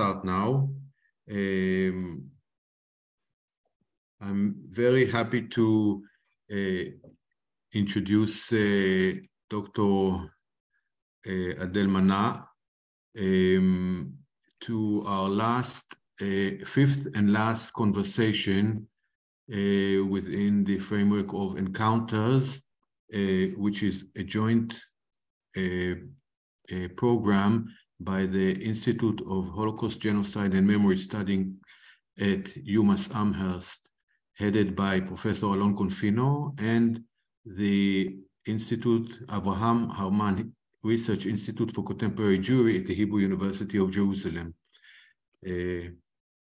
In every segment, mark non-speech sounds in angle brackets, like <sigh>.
start now. Um, I'm very happy to uh, introduce uh, Dr. Uh, Adel Manna um, to our last, uh, fifth and last conversation uh, within the framework of encounters, which is a joint program by the Institute of Holocaust, Genocide and Memory Studying at UMass Amherst, headed by Professor Alon Confino, and the Institute Avraham Harman Research Institute for Contemporary Jewry at the Hebrew University of Jerusalem. Uh,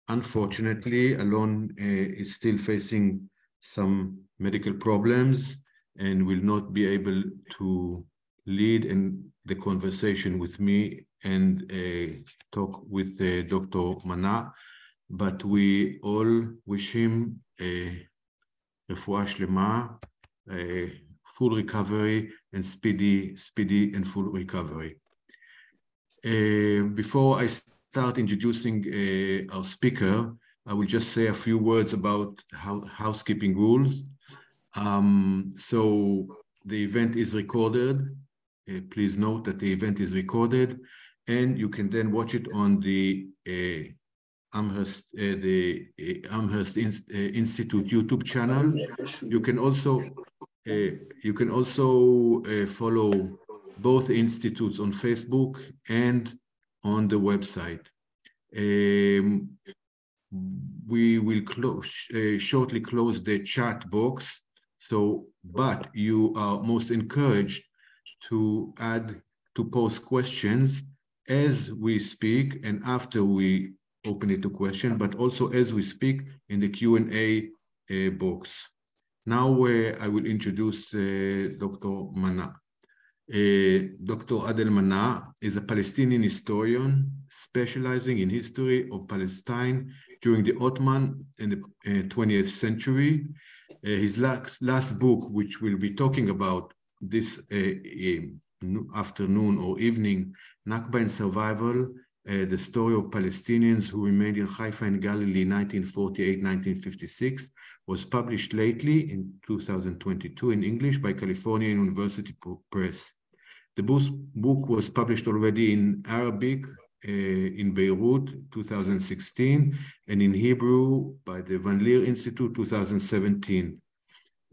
unfortunately, Alon uh, is still facing some medical problems and will not be able to lead in the conversation with me and uh, talk with uh, Dr. Manna, but we all wish him a refuah shlema, a full recovery and speedy, speedy and full recovery. Uh, before I start introducing uh, our speaker, I will just say a few words about housekeeping rules. Um, so the event is recorded. Uh, please note that the event is recorded and you can then watch it on the uh, Amherst, uh, the uh, Amherst In uh, Institute YouTube channel. You can also uh, you can also uh, follow both institutes on Facebook and on the website. Um, we will close shortly close the chat box. So, but you are most encouraged to add to post questions as we speak and after we open it to question, but also as we speak in the Q&A uh, box. Now uh, I will introduce uh, Dr. Manna. Uh, Dr. Adel Manna is a Palestinian historian specializing in history of Palestine during the Ottoman and the 20th uh, century. Uh, his last, last book, which we'll be talking about this afternoon or evening, Nakba and Survival, uh, the story of Palestinians who remained in Haifa and Galilee 1948-1956 was published lately in 2022 in English by California University Press. The book was published already in Arabic uh, in Beirut 2016 and in Hebrew by the Van Leer Institute 2017.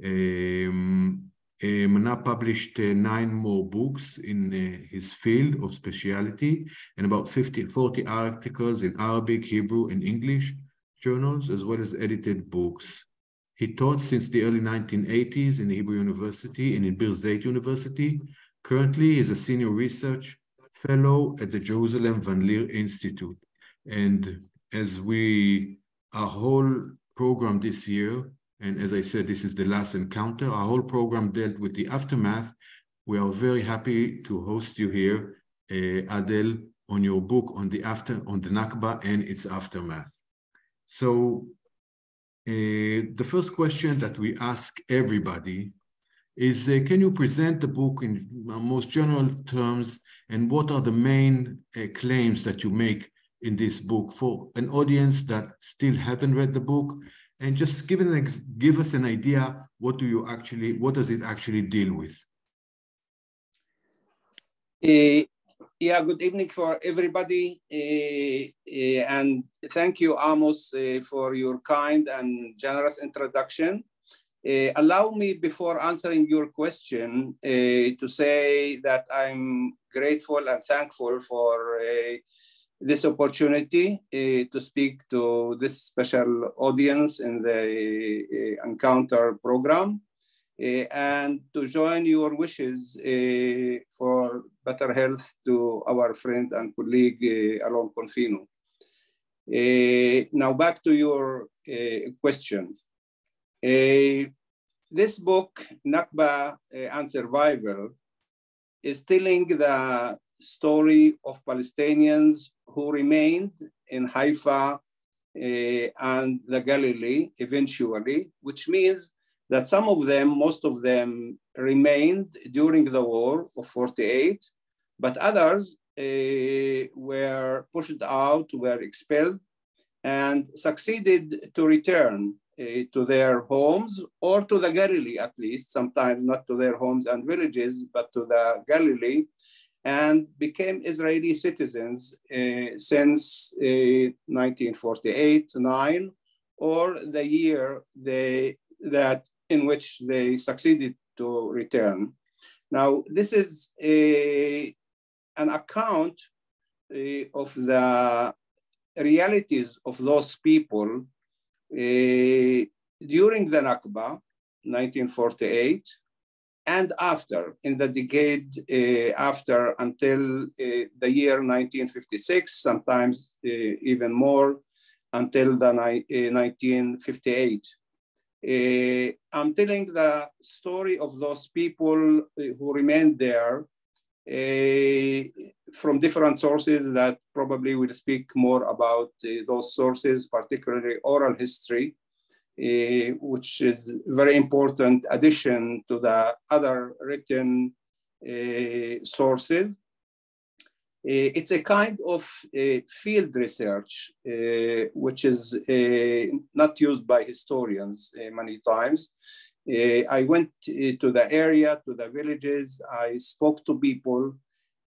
Um, uh, Manna published uh, nine more books in uh, his field of speciality and about 50, 40 articles in Arabic, Hebrew, and English journals, as well as edited books. He taught since the early 1980s in Hebrew University and in Bir Birzeit University. Currently, he is a senior research fellow at the Jerusalem Van Leer Institute. And as we, our whole program this year and as I said, this is the last encounter. Our whole program dealt with the aftermath. We are very happy to host you here, uh, Adel, on your book on the after on the Nakba and its aftermath. So uh, the first question that we ask everybody is, uh, can you present the book in most general terms and what are the main uh, claims that you make in this book for an audience that still haven't read the book and just give, an give us an idea what do you actually what does it actually deal with? Uh, yeah good evening for everybody. Uh, uh, and thank you amos for your kind and generous introduction. Allow me before answering your question to say that i'm grateful and thankful for this opportunity uh, to speak to this special audience in the uh, Encounter program uh, and to join your wishes for better health to our friend and colleague Alon Confino. Now back to your questions. this book, Nakba and Survival, is telling the story of Palestinians who remained in Haifa uh, and the Galilee eventually, which means that some of them, most of them remained during the war of 48, but others were pushed out, were expelled, and succeeded to return uh, to their homes or to the Galilee at least, sometimes not to their homes and villages, but to the Galilee, and became Israeli citizens uh, since uh, 1948, 9, or the year they, that in which they succeeded to return. Now, this is a, an account uh, of the realities of those people uh, during the Nakba, 1948, and after, in the decade uh, after until uh, the year 1956, sometimes uh, even more, until the 1958. Uh, I'm telling the story of those people who remained there from different sources that probably will speak more about uh, those sources, particularly oral history, uh, which is very important addition to the other written uh, sources. Uh, it's a kind of uh, field research, uh, which is not used by historians many times. I went to the area, to the villages, I spoke to people,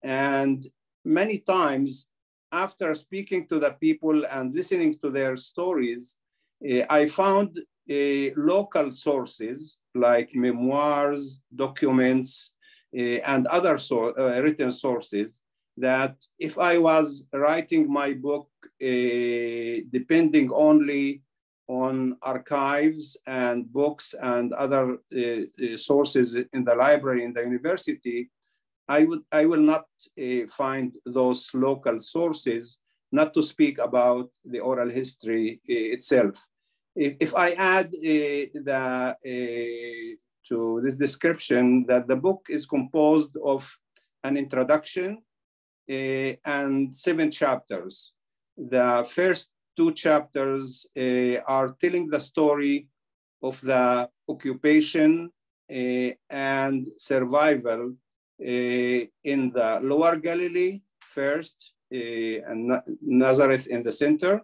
and many times after speaking to the people and listening to their stories, uh, I found uh, local sources like memoirs, documents, uh, and other so, written sources that if I was writing my book depending only on archives and books and other uh, sources in the library in the university, I, would, I will not uh, find those local sources, not to speak about the oral history uh, itself. If, if, I add uh, the, uh, to this description that the book is composed of an introduction uh, and seven chapters. The first two chapters uh, are telling the story of the occupation and survival uh, in the lower Galilee first, uh, and Nazareth in the center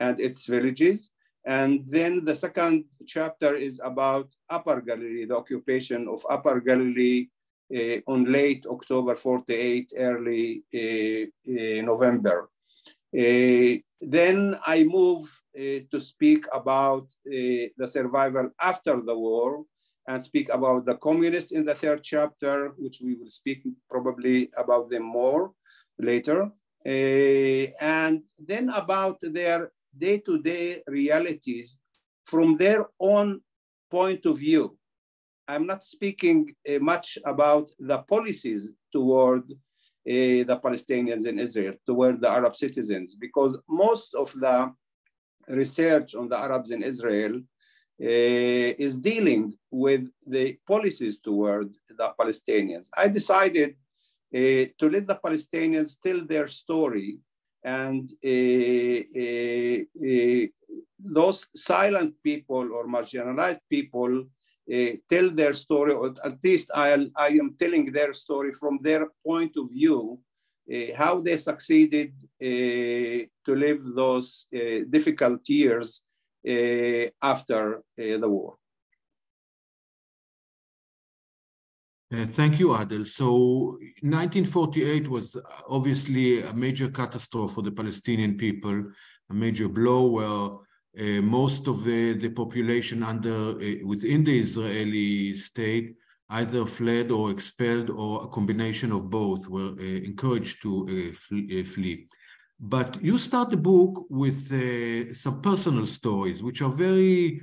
and its villages. And then the second chapter is about Upper Galilee, the occupation of Upper Galilee uh, on late October 48, early uh, uh, November. Uh, then I move to speak about the survival after the war and speak about the communists in the third chapter, which we will speak probably about them more later. Uh, and then about their day-to-day realities from their own point of view. I'm not speaking uh, much about the policies toward uh, the Palestinians in Israel, toward the Arab citizens, because most of the research on the Arabs in Israel uh, is dealing with the policies toward the Palestinians. I decided to let the Palestinians tell their story and uh, those silent people or marginalized people uh, tell their story, or at least I, I, am telling their story from their point of view, uh, how they succeeded uh, to live those difficult years uh, after uh, the war. Uh, thank you, Adel. So 1948 was obviously a major catastrophe for the Palestinian people, a major blow where uh, most of the, the population under uh, within the Israeli state either fled or expelled or a combination of both were uh, encouraged to flee. But you start the book with uh, some personal stories, which are very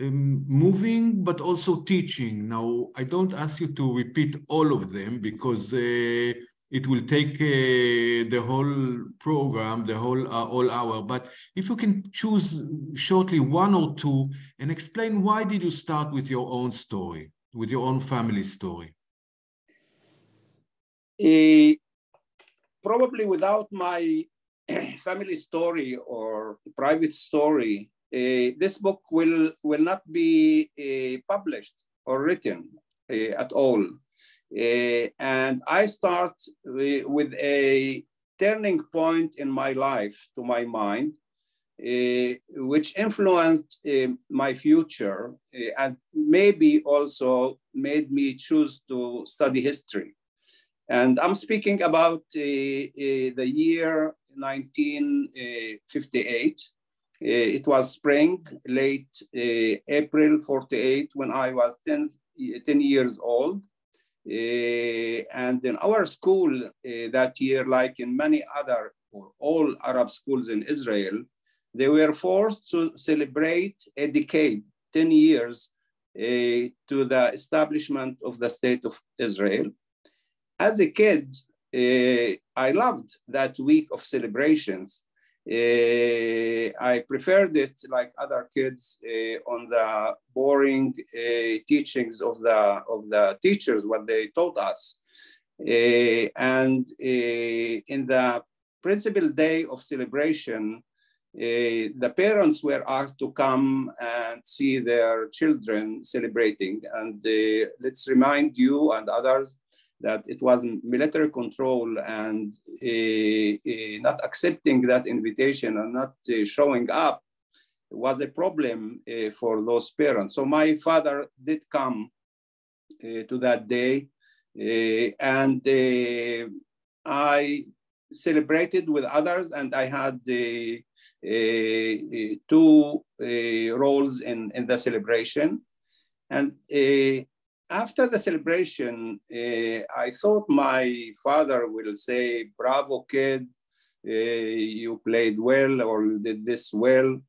um, moving, but also teaching. Now, I don't ask you to repeat all of them because uh, it will take uh, the whole program, the whole uh, all hour. But if you can choose shortly one or two and explain why did you start with your own story, with your own family story? Uh, probably without my <clears throat> family story or private story, this book will, will not be uh, published or written uh, at all. And I start with a turning point in my life, to my mind, uh, which influenced uh, my future uh, and maybe also made me choose to study history. And I'm speaking about the year 1958. It was spring, late April 48, when I was 10, 10 years old. Uh, and in our school uh, that year, like in many other or all Arab schools in Israel, they were forced to celebrate a decade, 10 years, uh, to the establishment of the state of Israel. As a kid, I loved that week of celebrations uh, I preferred it like other kids uh, on the boring uh, teachings of the of the teachers what they taught us, and in the principal day of celebration, uh, the parents were asked to come and see their children celebrating. And uh, let's remind you and others that it was military control and uh, uh, not accepting that invitation and not uh, showing up was a problem for those parents. So my father did come to that day and I celebrated with others and I had the uh, two uh, roles in, in the celebration. And after the celebration, uh, I thought my father will say, bravo kid, uh, you played well or you did this well.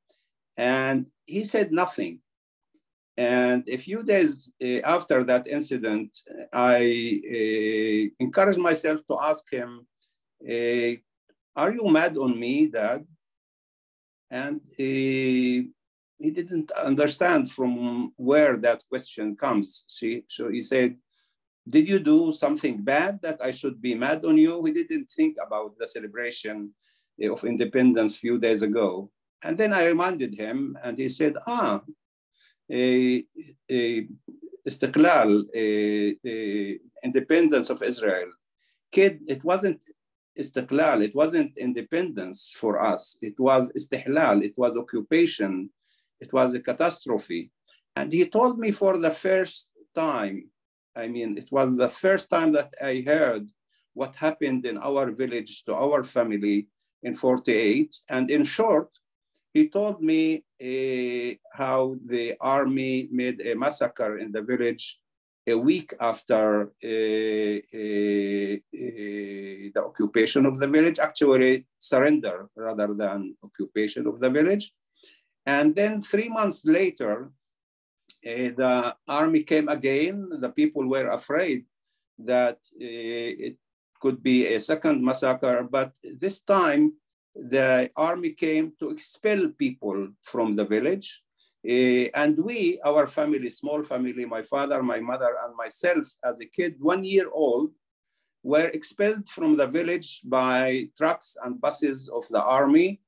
And he said nothing. And a few days uh, after that incident, I encouraged myself to ask him, are you mad on me, dad? And he didn't understand from where that question comes. See, so he said, did you do something bad that I should be mad on you? He didn't think about the celebration of independence a few days ago. And then I reminded him and he said, ah, a, a istiqlal, a, a independence of Israel. Kid, it wasn't istiqlal, it wasn't independence for us. It was istihlal, it was occupation it was a catastrophe. And he told me for the first time, I mean, it was the first time that I heard what happened in our village to our family in 48. And in short, he told me uh, how the army made a massacre in the village a week after uh, uh, the occupation of the village, actually surrender rather than occupation of the village. And then three months later, uh, the army came again. The people were afraid that uh, it could be a second massacre, but this time the army came to expel people from the village. Uh, and we, our family, small family, my father, my mother, and myself as a kid, one year old, were expelled from the village by trucks and buses of the army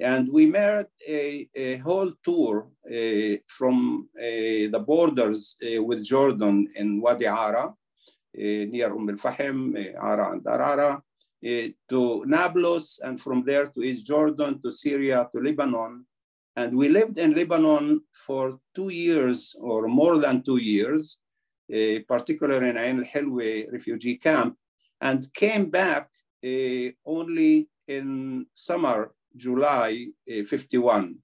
and we made a, a whole tour uh, from uh, the borders uh, with Jordan in Wadi Ara, near Umm al-Fahim, uh, Ara and Arara, to Nablus, and from there to East Jordan, to Syria, to Lebanon. And we lived in Lebanon for two years or more than two years, particularly in Ain al-Hilwe refugee camp, and came back only in summer July uh, 51.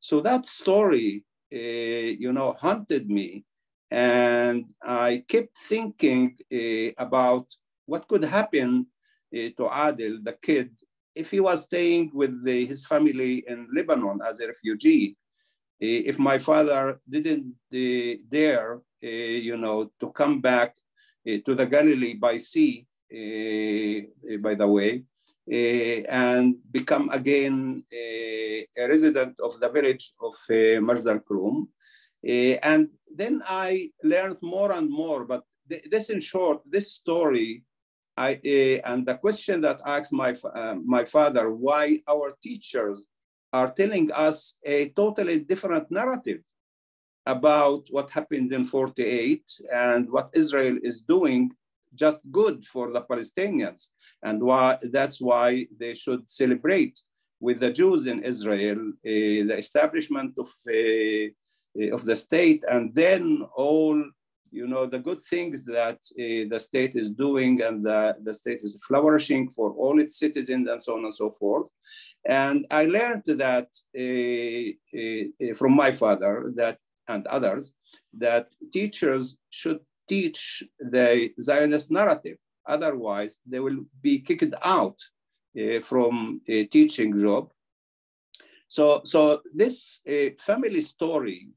So that story, uh, you know, haunted me. And I kept thinking uh, about what could happen to Adel, the kid, if he was staying with the, his family in Lebanon as a refugee, if my father didn't uh, dare, uh, you know, to come back uh, to the Galilee by sea, by the way, and become again a, a, resident of the village of uh, Majd al-Krum. Uh, and then I learned more and more, but th this in short, this story, I, uh, and the question that asked my, uh, my father, why our teachers are telling us a totally different narrative. about what happened in 48 and what Israel is doing just good for the Palestinians. And why that's why they should celebrate with the Jews in Israel uh, the establishment of, uh, of the state and then all you know the good things that uh, the state is doing and the, the state is flourishing for all its citizens and so on and so forth and i learned that uh, uh, from my father that and others that teachers should teach the zionist narrative. Otherwise they will be kicked out uh, from a teaching job. So so this uh, family story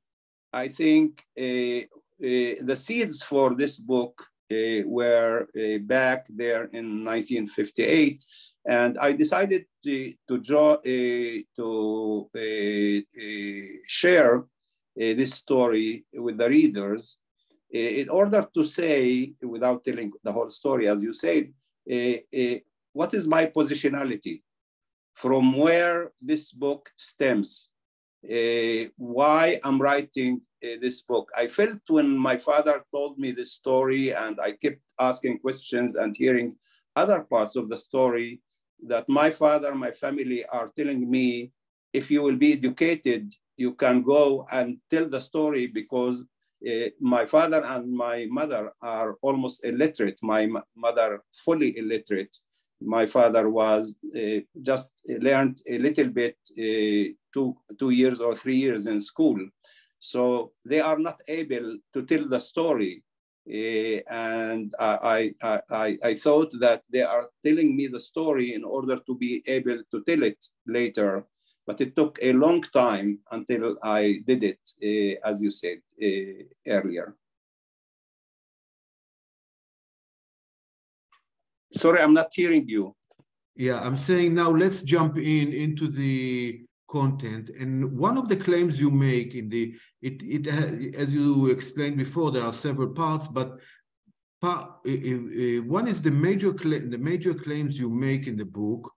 i think uh, uh, the seeds for this book uh, were uh, back there in 1958, and I decided to to draw to share this story with the readers Eh, in order to say, without telling the whole story, as you said, eh, eh, what is my positionality from where this book stems, why I'm writing this book. I felt when my father told me this story and I kept asking questions and hearing other parts of the story that my father, my family are telling me, if you will be educated, you can go and tell the story because uh, my father and my mother are almost illiterate. My mother fully illiterate. My father was uh, just learned a little bit uh, two, two years or three years in school. So they are not able to tell the story. Uh, and I, I, I, I thought that they are telling me the story in order to be able to tell it later. But it took a long time until I did it, uh, as you said uh, earlier. Sorry, I'm not hearing you. Yeah, I'm saying now let's jump in into the content. And one of the claims you make in the, it, it as you explained before, there are several parts, but part, one is the major, claim, the major claims you make in the book,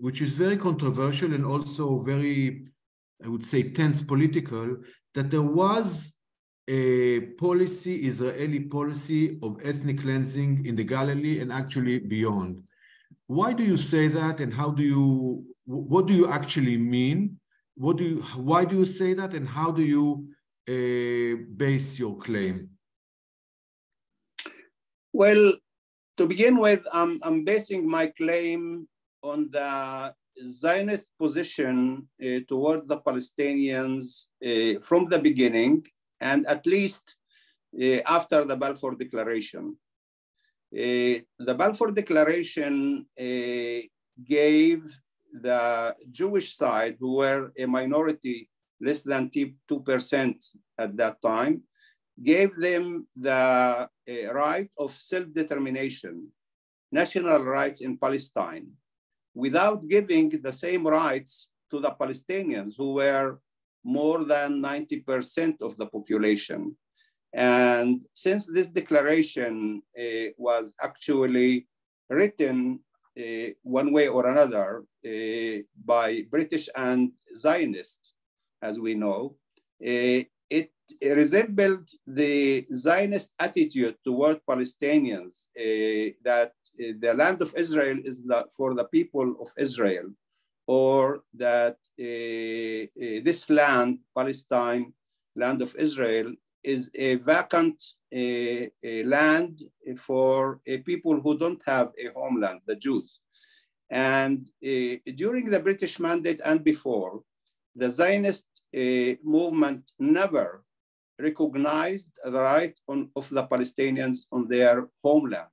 which is very controversial and also very, I would say, tense political, that there was a policy, Israeli policy of ethnic cleansing in the Galilee and actually beyond. Why do you say that and how do you, what do you actually mean? what do you, why do you say that and how do you uh, base your claim? Well, to begin with, I'm, I'm basing my claim on the Zionist position uh, toward the Palestinians uh, from the beginning and at least uh, after the Balfour Declaration. The Balfour Declaration gave the Jewish side, who were a minority, less than 2% at that time, gave them the right of self-determination, national rights in Palestine, without giving the same rights to the Palestinians, who were more than 90% of the population. And since this declaration uh, was actually written uh, one way or another uh, by British and Zionists, as we know, it resembled the Zionist attitude toward Palestinians that the land of Israel is the, for the people of Israel, or that uh, uh, this land, Palestine, land of Israel, is a vacant a, a land for a people who don't have a homeland, the Jews. And uh, during the British Mandate and before, the Zionist uh, movement never recognized the right on, of the Palestinians on their homeland.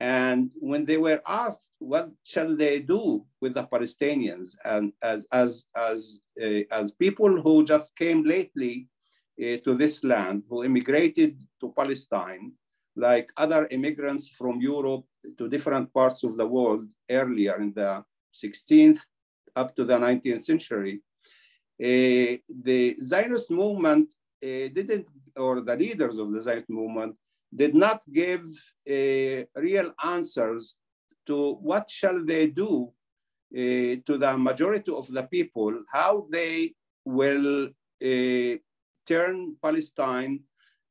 And when they were asked, what shall they do with the Palestinians? And as, as, as, uh, as people who just came lately uh, to this land, who immigrated to Palestine, like other immigrants from Europe to different parts of the world earlier in the 16th up to the 19th century, uh, the Zionist movement uh, didn't, or the leaders of the Zionist movement, did not give uh, real answers to what shall they do uh, to the majority of the people, how they will uh, turn Palestine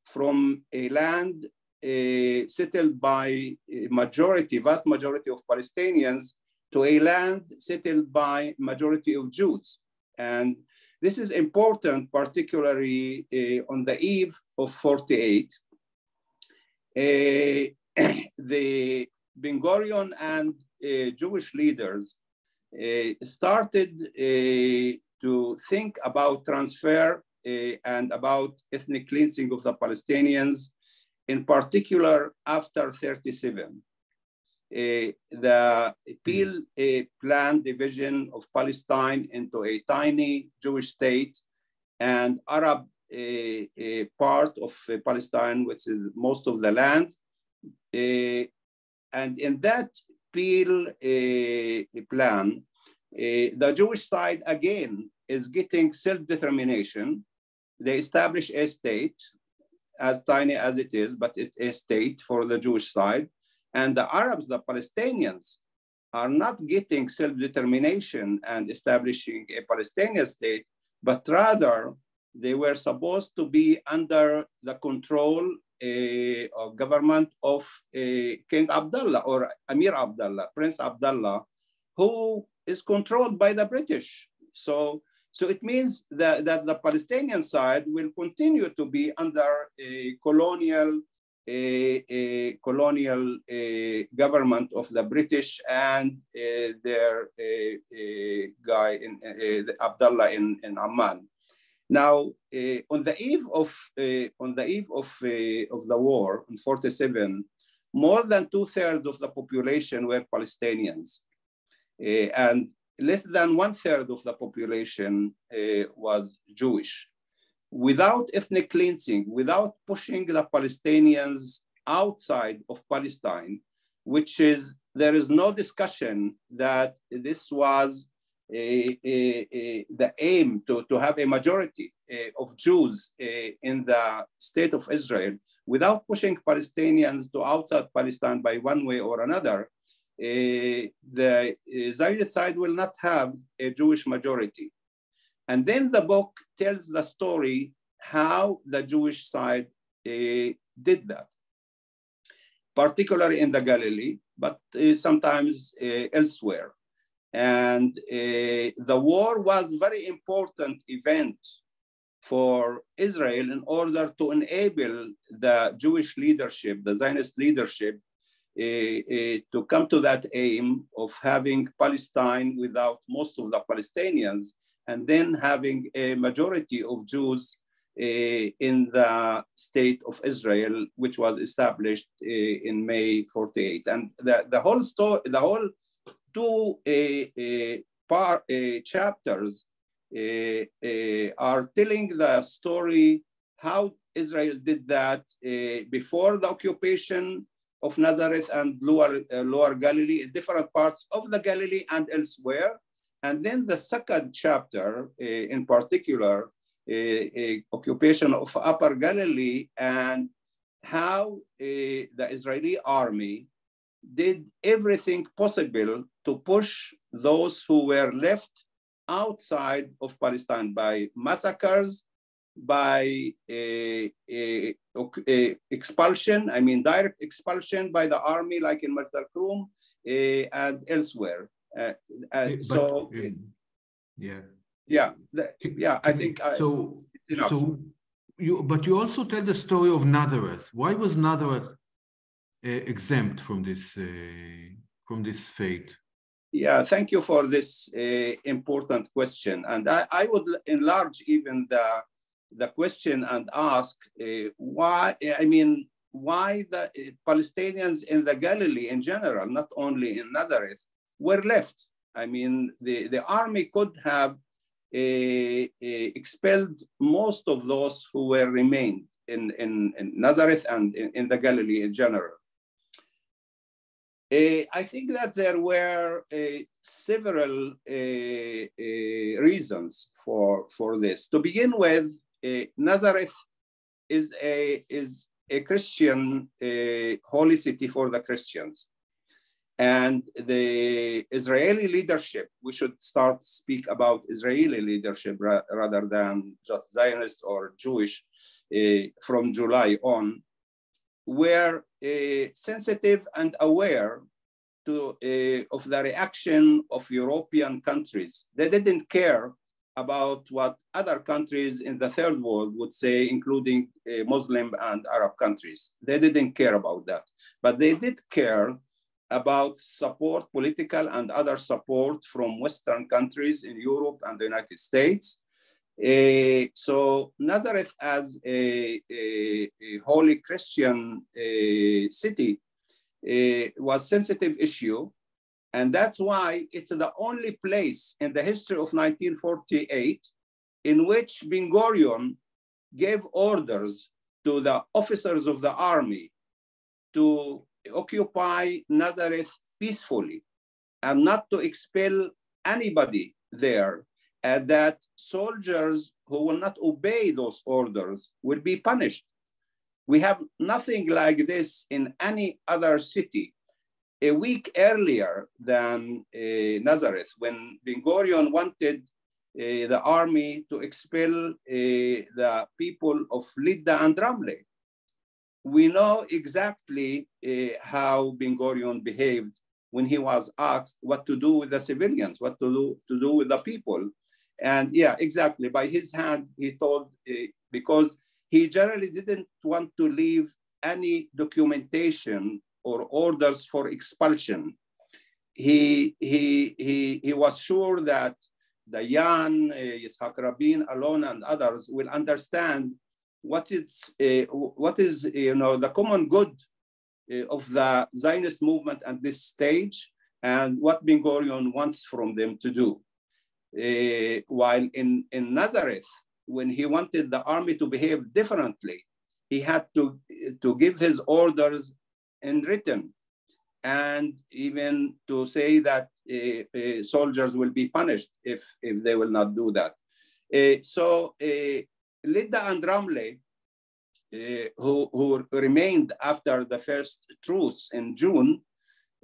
from a land uh, settled by majority, vast majority of Palestinians to a land settled by majority of Jews. And this is important, particularly uh, on the eve of 48. Uh, <clears throat> the Ben Gurion and uh, Jewish leaders uh, started to think about transfer and about ethnic cleansing of the Palestinians, in particular after 37. Uh, the Peel uh, division of Palestine into a tiny Jewish state and Arab uh, part of Palestine, which is most of the land. and in that Peel plan, the Jewish side again is getting self-determination. They establish a state, as tiny as it is, but it's a state for the Jewish side. And the Arabs, the Palestinians, are not getting self-determination and establishing a Palestinian state, but rather they were supposed to be under the control uh, of government of uh, King Abdullah or Amir Abdullah, Prince Abdullah, who is controlled by the British. So, so it means that, that the Palestinian side will continue to be under a colonial a, a colonial a government of the British and uh, their guy in Abdullah in, in Amman. Now, uh, on the eve of eh, on the eve of eh, of the war in 47, more than two thirds of the population were Palestinians, and less than one third of the population was Jewish. Without ethnic cleansing, without pushing the Palestinians outside of Palestine, which is, there is no discussion that this was Eh, eh, eh, the aim to, to have a majority of Jews in the state of Israel, without pushing Palestinians to outside Palestine by one way or another, uh, the Zionist side will not have a Jewish majority. And then the book tells the story how the Jewish side uh, did that, particularly in the Galilee, but uh, sometimes elsewhere. And the war was very important event for Israel in order to enable the Jewish leadership, the Zionist leadership, uh, uh, to come to that aim of having Palestine without most of the Palestinians and then having a majority of Jews uh, in the state of Israel, which was established uh, in May 48. And the, the whole story, the whole two uh, part, chapters are telling the story how Israel did that before the occupation of Nazareth and Lower, uh, Lower Galilee, different parts of the Galilee and elsewhere, and then the second chapter, uh, in particular, uh, occupation of Upper Galilee and how the Israeli army did everything possible to push those who were left outside of Palestine by massacres, by a, a, a expulsion, I mean direct expulsion by the army like in Majd al-Krum uh, and elsewhere. Uh, uh, but, so, yeah. Yeah, the, yeah, I think. I, so, so you, but you also tell the story of Nazareth. Why was Nazareth exempt from this uh, from this fate? Yeah, thank you for this uh, important question, and I, I would enlarge even the the question and ask uh, why. I mean, why the Palestinians in the Galilee in general, not only in Nazareth, were left. I mean, the, the army could have uh, uh, expelled most of those who were remained in, in, in Nazareth and in, in, the Galilee in general. Uh, I think that there were uh, several uh, reasons for, for this. To begin with, Nazareth is a, is a Christian holy city for the Christians. And the Israeli leadership, we should start speak about Israeli leadership ra rather than just Zionist or Jewish uh, from July on, were uh, sensitive and aware to, uh, of the reaction of European countries. They didn't care about what other countries in the third world would say, including uh, Muslim and Arab countries. They didn't care about that, but they did care about support, political and other support from Western countries in Europe and the United States. Uh, so Nazareth as a, a, a holy Christian uh, city uh, was sensitive issue. And that's why it's the only place in the history of 1948 in which Ben Gurion gave orders to the officers of the army to occupy Nazareth peacefully and not to expel anybody there, and that soldiers who will not obey those orders will be punished. We have nothing like this in any other city. A week earlier than uh, Nazareth, when Ben Gurion wanted uh, the army to expel uh, the people of Lydda and Ramle we know exactly uh, how Ben Gurion behaved when he was asked what to do with the civilians, what to do, to do with the people. And yeah, exactly. By his hand, he told, uh, because he generally didn't want to leave any documentation or orders for expulsion. He, he, he, he was sure that Dayan, uh, Yitzhak Rabin, Alon, and others will understand what uh, what is you know the common good uh, of the Zionist movement at this stage and what Ben Gurion wants from them to do. Uh, while in, in Nazareth, when he wanted the army to behave differently, he had to, to give his orders in written and even to say that uh, uh, soldiers will be punished if, if they will not do that. Uh, so Lydda and Ramle, uh, who, who remained after the first truce in June,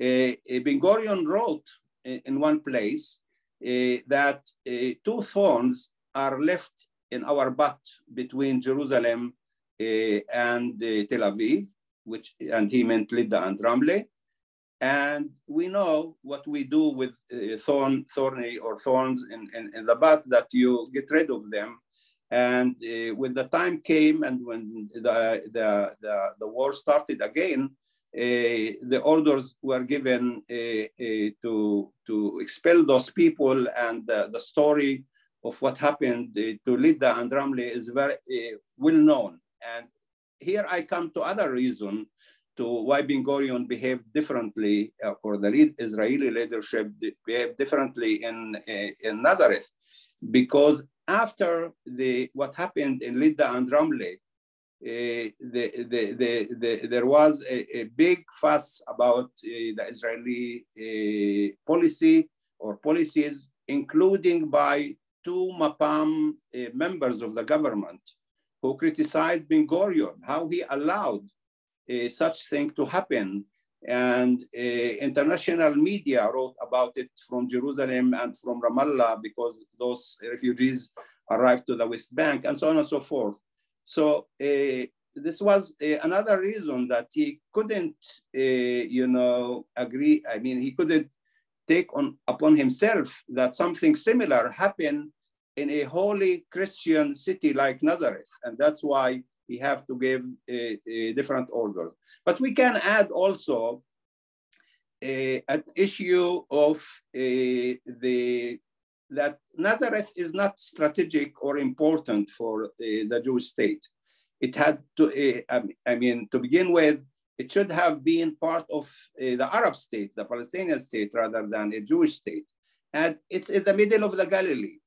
uh, Ben Gurion wrote in, in one place uh, that uh, two thorns are left in our butt between Jerusalem uh, and uh, Tel Aviv, which and he meant Lydda and Ramle. And we know what we do with thorn, thorny or thorns in, in, in the butt that you get rid of them and uh, when the time came and when the, the, the, the war started again, uh, the orders were given uh, uh to, to expel those people and the story of what happened uh, to Lydda and Ramle is very uh, well known. And here I come to other reason to why Ben Gurion behaved differently or the lead Israeli leadership behaved differently in, in Nazareth because after the what happened in Lydda and Ramle, uh, the, the, the, the, there was a, a, big fuss about uh, the Israeli uh, policy or policies, including by two Mapam members of the government who criticized Ben Gurion, how he allowed such thing to happen and uh, international media wrote about it from Jerusalem and from Ramallah because those refugees arrived to the West Bank and so on and so forth. So uh, this was uh, another reason that he couldn't, uh, you know, agree. I mean, he couldn't take on upon himself that something similar happened in a holy Christian city like Nazareth. And that's why we have to give a, a different order. But we can add also a, an issue of a, the that Nazareth is not strategic or important for the Jewish state. It had to, I mean, to begin with, it should have been part of the Arab state, the Palestinian state, rather than a Jewish state. And it's in the middle of the Galilee.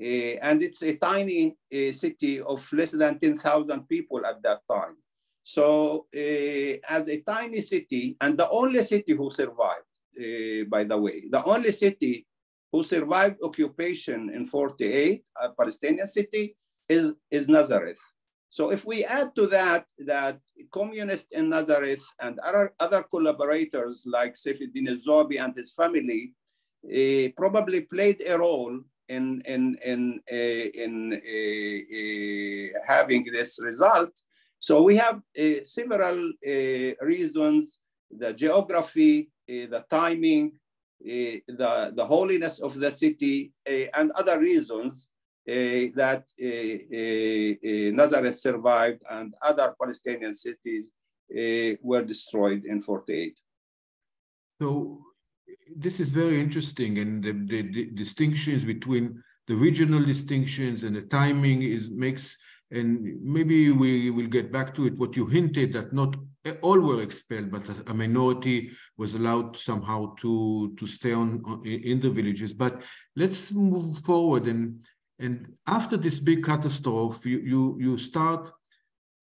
Uh, and it's a tiny uh, city of less than 10,000 people at that time. So uh, as a tiny city, and the only city who survived, by the way, the only city who survived occupation in 48, a Palestinian city, is, is Nazareth. So if we add to that, that communists in Nazareth and other, other collaborators like Saifuddin al-Zu'bi and his family uh, probably played a role in, in, in, uh, in uh, having this result. So we have several reasons, the geography, the timing, Eh, the, the holiness of the city, eh, and other reasons uh, that Nazareth survived and other Palestinian cities were destroyed in 48. So this is very interesting and the, the, the, distinctions between the regional distinctions and the timing is makes and maybe we will get back to it. What you hinted that not all were expelled but a minority was allowed somehow to to stay on, on in the villages. But let's move forward. And and after this big catastrophe, you, you, you start,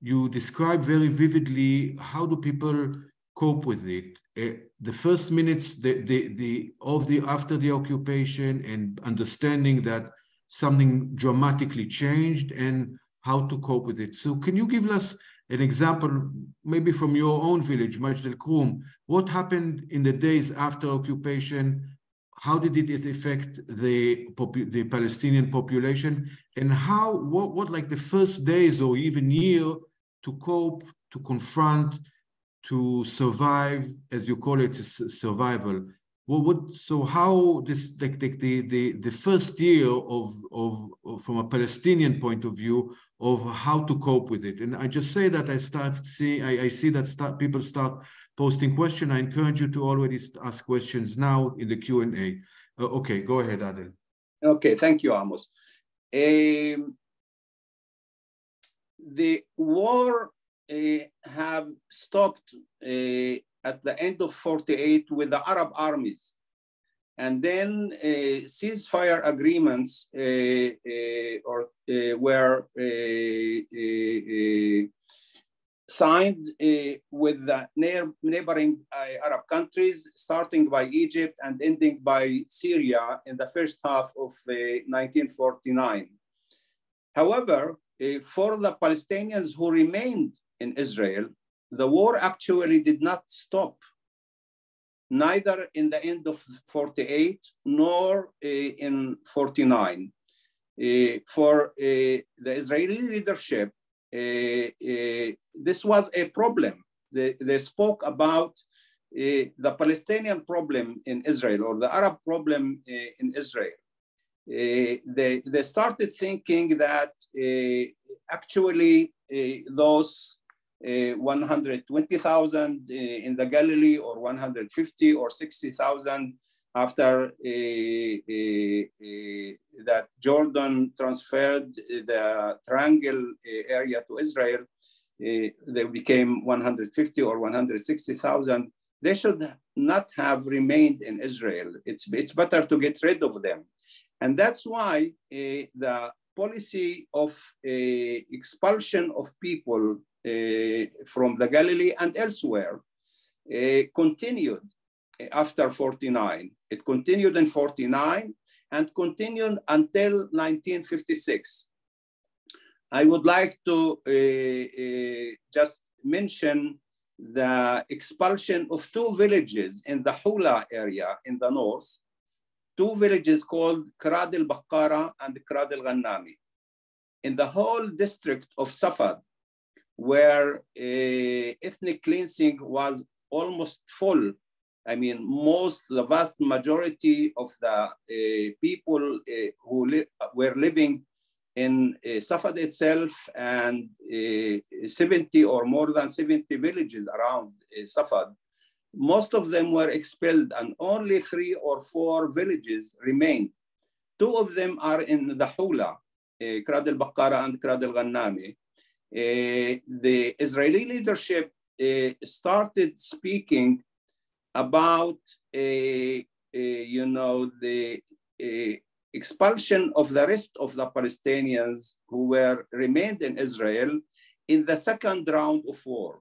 you describe very vividly how do people cope with it. Uh, the first minutes the, the, the, of the after the occupation and understanding that something dramatically changed and how to cope with it. So can you give us an example, maybe from your own village, Majd al-Krum, what happened in the days after occupation how did it affect the the Palestinian population, and how what what like the first days or even year to cope, to confront, to survive, as you call it, survival. What would so how this like the the the, the first year of, of, of from a Palestinian point of view of how to cope with it, and I just say that I start see I, I see that start people start posting question. I encourage you to already ask questions now in the Q&A. Uh, okay, go ahead, Adel. Okay, thank you, Amos. Um, the war uh, have stopped uh, at the end of 48 with the Arab armies. And then uh, ceasefire agreements uh, uh, or were signed with the neighboring Arab countries, starting by Egypt and ending by Syria in the first half of uh, 1949. However, for the Palestinians who remained in Israel, the war actually did not stop, neither in the end of 48 nor uh, in 49. Uh, for eh, the Israeli leadership, this was a problem. They, they spoke about the Palestinian problem in Israel or the Arab problem in Israel. they, they started thinking that actually those uh, 120,000 uh, in the Galilee or 150 or 60,000 after that Jordan transferred the triangle area to Israel, they became 150 or 160,000. They should not have remained in Israel. It's, it's better to get rid of them. And that's why uh, the policy of uh, expulsion of people uh, from the Galilee and elsewhere continued after 49. It continued in 49 and continued until 1956. I would like to uh, uh, just mention the expulsion of two villages in the Hula area in the north, two villages called Krad al-Baqqara and Krad al-Ghannami. In the whole district of Safad, where uh, ethnic cleansing was almost full I mean, most, the vast majority of the uh, people uh, who li were living in uh, Safad itself and uh, 70 or more than 70 villages around uh, Safad, most of them were expelled and only three or four villages remained. Two of them are in the Hula, uh, Krad al-Baqqara and Krad al-Ghannami. Uh, the Israeli leadership uh, started speaking about a, you know the expulsion of the rest of the Palestinians who were remained in Israel in the second round of war.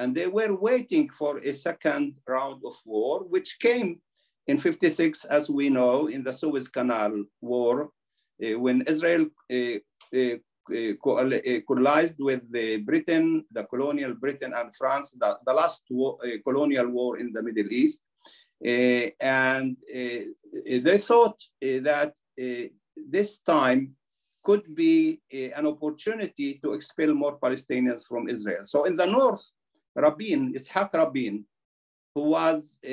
And they were waiting for a second round of war, which came in 56, as we know, in the Suez Canal War, uh, when Israel uh, uh, Eh, coalesced eh, eh, with the Britain, the colonial Britain and France, the, the last war, colonial war in the Middle East. and they thought that this time could be an opportunity to expel more Palestinians from Israel. So in the north, Rabin, Ishaq Rabin, who was uh,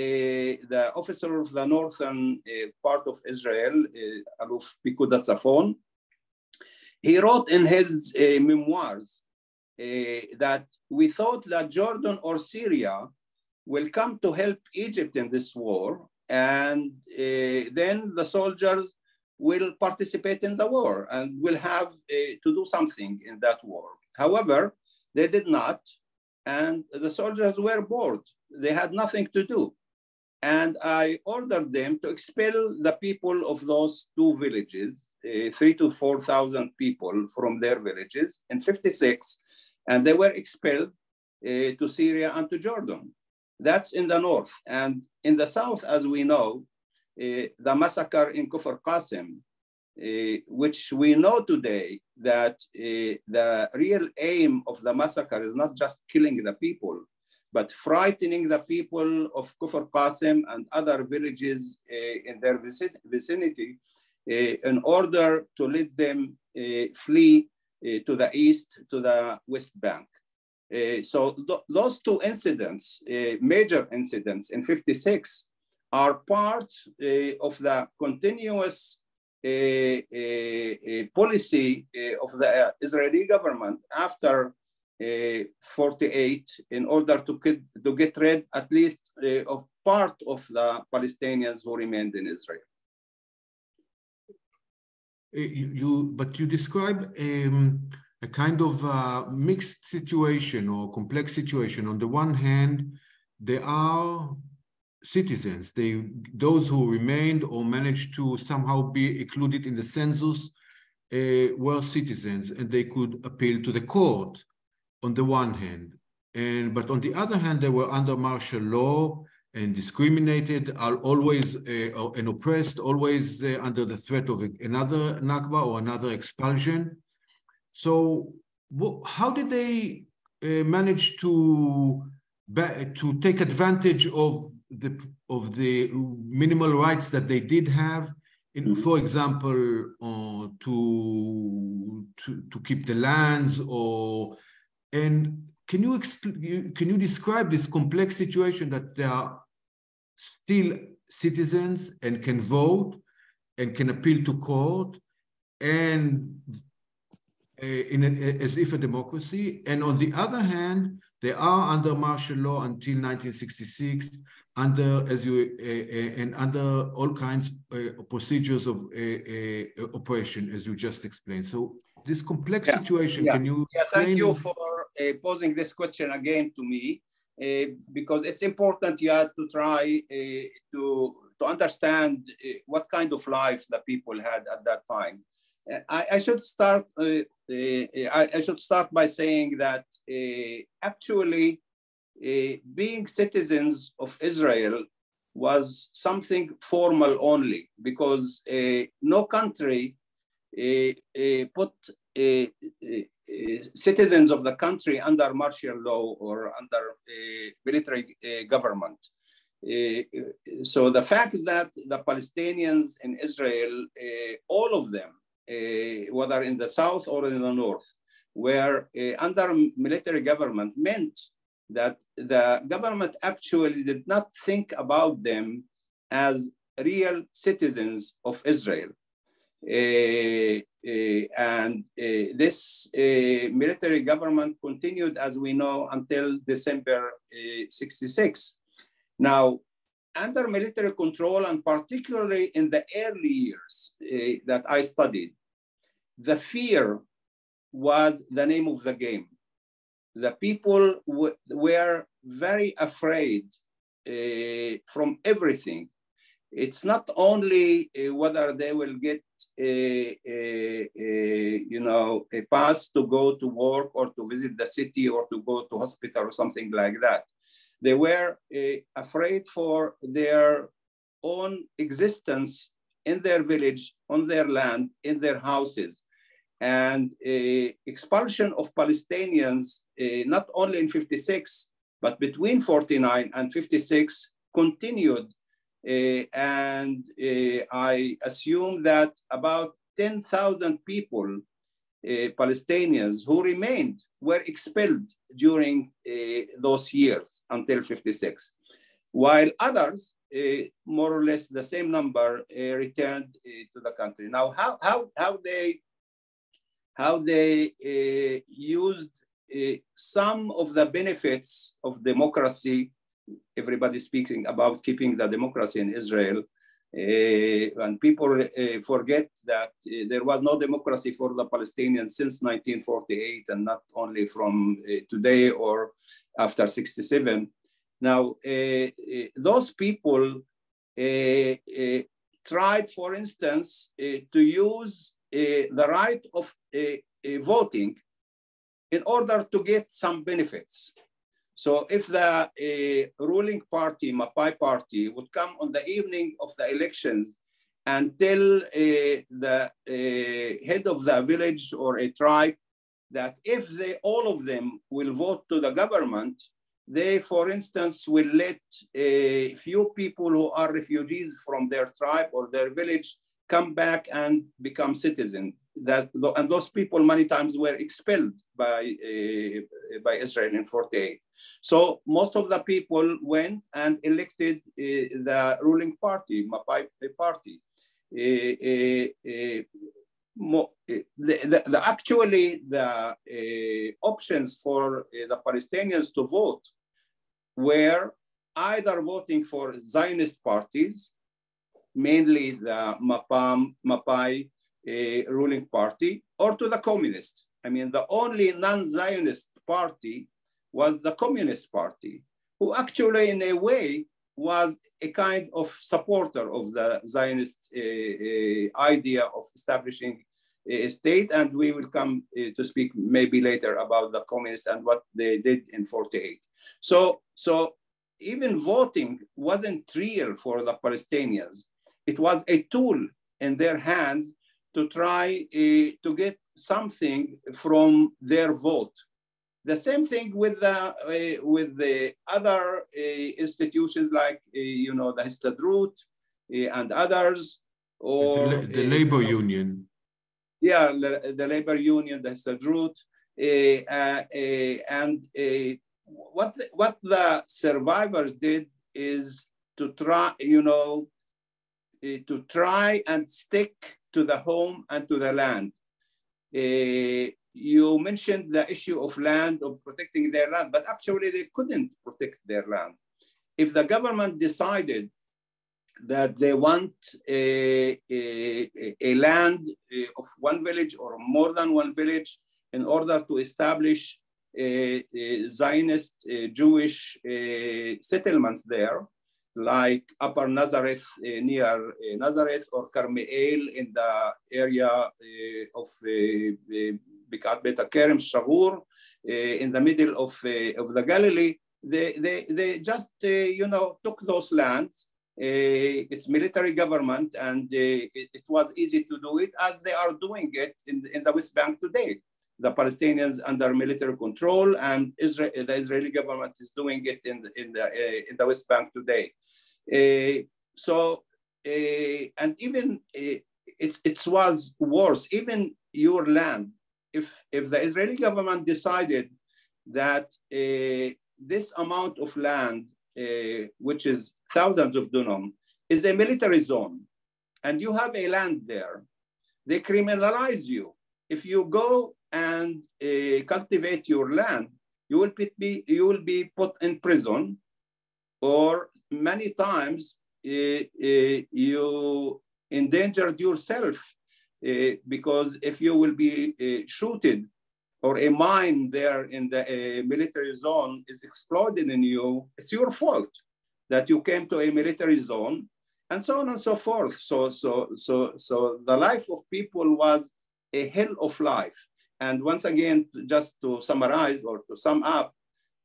the officer of the northern uh, part of Israel, uh, Aluf Pikud Tzafon, he wrote in his uh, memoirs uh, that we thought that Jordan or Syria will come to help Egypt in this war, and uh, then the soldiers will participate in the war and will have to do something in that war. However, they did not, and the soldiers were bored. They had nothing to do. And I ordered them to expel the people of those two villages, uh, three to 4,000 people from their villages in 56, and they were expelled uh, to Syria and to Jordan. That's in the north. And in the south, as we know, uh, the massacre in Kufr Qasim uh, which we know today that uh, the real aim of the massacre is not just killing the people, but frightening the people of Kufr Qasim and other villages in their vicinity Uh, in order to let them uh, flee uh, to the east, to the West Bank. Uh, so th those two incidents, uh, major incidents in 56, are part uh, of the continuous a, a, a policy of the Israeli government after 48 in order to get, to get rid at least of part of the Palestinians who remained in Israel. You, you but you describe um, a kind of uh, mixed situation or complex situation. On the one hand, there are citizens, they, those who remained or managed to somehow be included in the census uh, were citizens and they could appeal to the court on the one hand. And, but on the other hand, they were under martial law and discriminated, are always uh, and oppressed, always uh, under the threat of another Nakba or another expulsion. So how did they uh, manage to, to take advantage of the of the minimal rights that they did have in, mm-hmm. for example, uh, to, to to keep the lands or and can you can you describe this complex situation that they are still citizens and can vote and can appeal to court and uh, in a, as if a democracy and on the other hand they are under martial law until 1966 under as you uh, and under all kinds uh, procedures of operation as you just explained so this complex yeah. situation yeah. can you yeah, thank you for posing this question again to me because it's important yeah to try to to understand what kind of life the people had at that time I, I, should start. Uh, uh, I, I, should start by saying that uh, actually uh, being citizens of Israel was something formal only because uh, no country uh, put Uh, citizens of the country under martial law or under uh, military uh, government. so the fact that the Palestinians in Israel, all of them, whether in the south or in the north, were under military government meant that the government actually did not think about them as real citizens of Israel. Uh, uh, and uh, this military government continued, as we know, until December 66. Now, under military control, and particularly in the early years that I studied, the fear was the name of the game the people were very afraid uh, from everything. It's not only uh, whether they will get a, a, a, you know a pass to go to work or to visit the city or to go to hospital or something like that. They were uh, afraid for their own existence in their village, on their land, in their houses. and expulsion of Palestinians, not only in 56, but between 49 and 56 continued. And I assume that about 10,000 people uh, Palestinians who remained were expelled during uh, those years until 56, while others, uh, more or less the same number, returned to the country. Now, how, how, how they, how they used some of the benefits of democracy everybody speaking about keeping the democracy in Israel. Uh, and people uh, forget that uh, there was no democracy for the Palestinians since 1948 and not only from today or after 67. Now, those people tried, for instance, to use the right of voting in order to get some benefits. So if the uh, ruling party, Mapai party, would come on the evening of the elections and tell uh, the uh, head of the village or a tribe that if they, all of them will vote to the government, they, for instance, will let a few people who are refugees from their tribe or their village come back and become citizens. That and those people many times were expelled by uh, by Israel in 48. So most of the people went and elected uh, the ruling party, Mapai party. Uh, the, the, the, actually the options for the Palestinians to vote were either voting for Zionist parties mainly the Mapam, Mapai ruling party, or to the communists. I mean, the only non-Zionist party was the Communist Party, who actually, in a way, was a kind of supporter of the Zionist uh, uh, idea of establishing a state. And we will come uh, to speak maybe later about the communists and what they did in 48. So, so even voting wasn't real for the Palestinians it was a tool in their hands to try uh, to get something from their vote. The same thing with the uh, with the other uh, institutions like you know the Histadrut and others, or the, the labor union. Yeah, the, the, labor union, the Histadrut, and what the, what the survivors did is to try, you know, uh, to try and stick to the home and to the land. Uh, you mentioned the issue of land, of protecting their land, but actually they couldn't protect their land. If the government decided that they want a, a, a land uh, of one village or more than one village in order to establish a Zionist Jewish settlements there, like Upper Nazareth uh, near uh, Nazareth or Karmiel in the area uh, of Bikat Bet Kerem Shagur in the middle of, of the Galilee. They, they, they just, you know, took those lands uh, it's military government and uh, it, it, was easy to do it as they are doing it in, in the West Bank today. The Palestinians under military control and Israel, the Israeli government is doing it in, in, the, uh, in the West Bank today. So, uh, and even uh, it, it was worse, even your land, if, if the Israeli government decided that this amount of land, which is thousands of dunam, is a military zone, and you have a land there, they criminalize you. If you go and uh, cultivate your land, you will be you will be put in prison, or many times uh, uh, you endangered yourself uh, because if you will be shooted or a mine there in the military zone is exploded in you, it's your fault that you came to a military zone and so on and so forth. So, so, so, so the life of people was a hell of life. And once again, just to summarize or to sum up,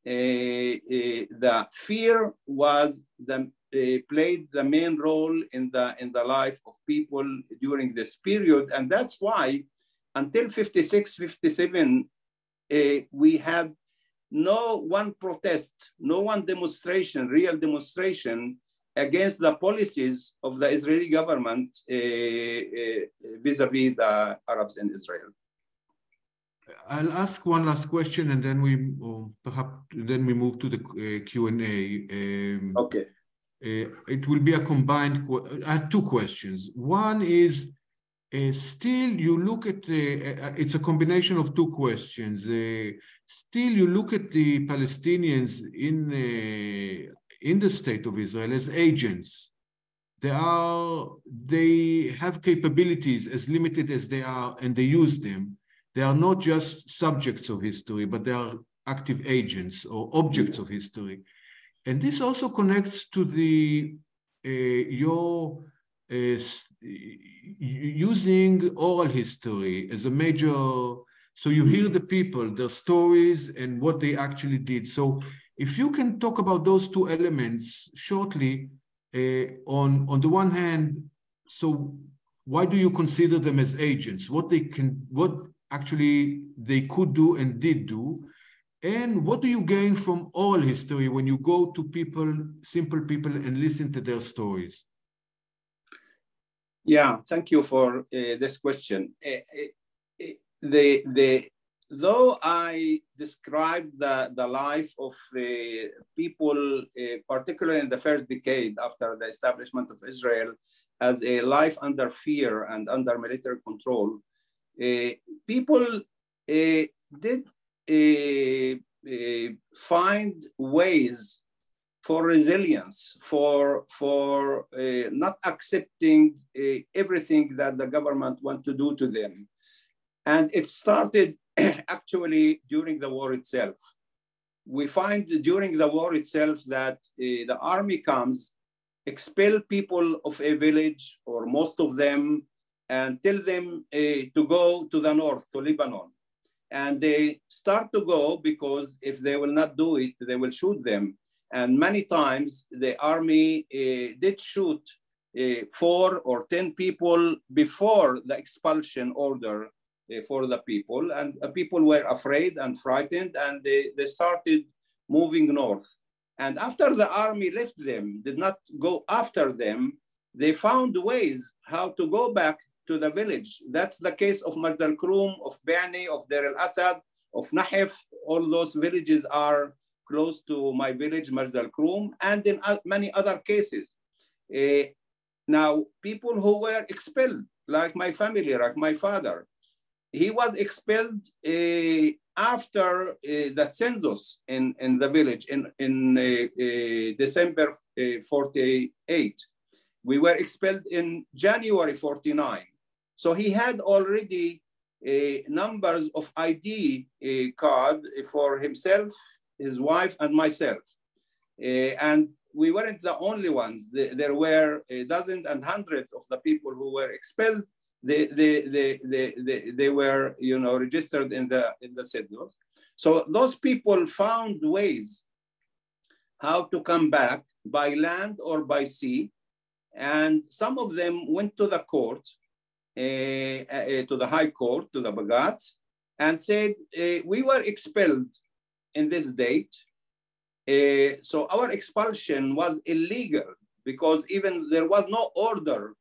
uh, uh, the fear was the uh, played the main role in the in the life of people during this period, and that's why until 56, 57, uh, we had no one protest, no one demonstration, real demonstration against the policies of the Israeli government uh, uh, vis-a-vis -vis the Arabs in Israel. I'll ask one last question and then we perhaps then we move to the uh, Q&A. Um, okay. Uh, it will be a combined, I have two questions. One is, uh, still you look at, uh, it's a combination of two questions. still you look at the Palestinians in in the state of Israel as agents. They are, they have capabilities as limited as they are, and they use them. They are not just subjects of history, but they are active agents or objects of history. And this also connects to the uh, your uh, using oral history as a major. So you hear the people, their stories, and what they actually did. So if you can talk about those two elements shortly, uh, on, on the one hand, so why do you consider them as agents? What they can, what actually they could do and did do? And what do you gain from oral history when you go to people, simple people, and listen to their stories? Yeah, thank you for uh, this question. Uh, uh, the, the, though I describe the, the life of uh, people, uh, particularly in the first decade after the establishment of Israel, as a life under fear and under military control, uh, people uh, did uh, uh, find ways for resilience, for, for not accepting everything that the government want to do to them. And it started <clears throat> actually during the war itself. We find during the war itself that uh, the army comes, expel people of a village or most of them, and tell them uh, to go to the north, to Lebanon. And they start to go because if they will not do it, they will shoot them. And many times the army uh, did shoot uh, four or 10 people before the expulsion order uh, for the people. And people were afraid and frightened, and they, they started moving north. And after the army left them, did not go after them, they found ways how to go back to the village. That's the case of Majd al-Krum, of Bani, of Deir al-Asad, of Nahif. All those villages are close to my village, Majd al-Krum, and in many other cases. Uh, now, people who were expelled, like my family, like my father, he was expelled uh, after uh, the census in, in the village in, in uh, December 48. We were expelled in January 49. So he had already eh, numbers of ID eh, card for himself, his wife, and myself. Eh, and we weren't the only ones. There were dozens and hundreds of the people who were expelled they, they, they, they, they, they were you know, registered in the, in the census. So those people found ways how to come back by land or by sea. And some of them went to the court, to the high court, to the Bagats, and said, uh, we were expelled in this date. so our expulsion was illegal because even there was no order,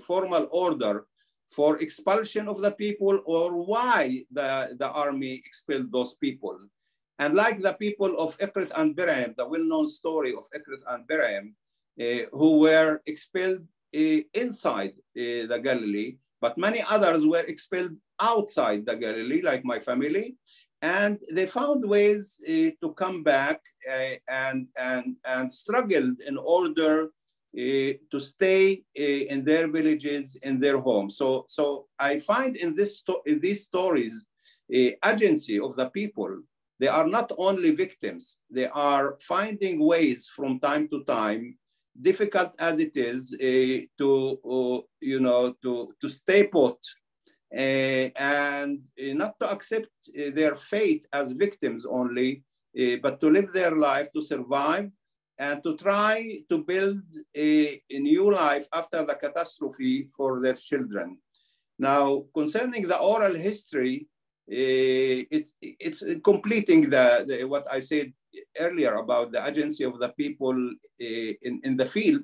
formal order for expulsion of the people or why the, the army expelled those people. And like the people of Ekrit and Biraim, the well-known story of Ekrit and Biraim, uh, who were expelled uh, inside uh, the Galilee, but many others were expelled outside the Galilee, like my family. And they found ways to come back and, and, and struggled in order uh, to stay uh, in their villages, in their homes. So, so I find in this in these stories, uh, agency of the people. They are not only victims; they are finding ways from time to time, difficult as it is, to you know to to stay put uh, and uh, not to accept uh, their fate as victims only, but to live their life, to survive, and to try to build a, a, new life after the catastrophe for their children. Now, concerning the oral history, uh, it's, it's completing the, the, what I said earlier about the agency of the people uh, in, in the field.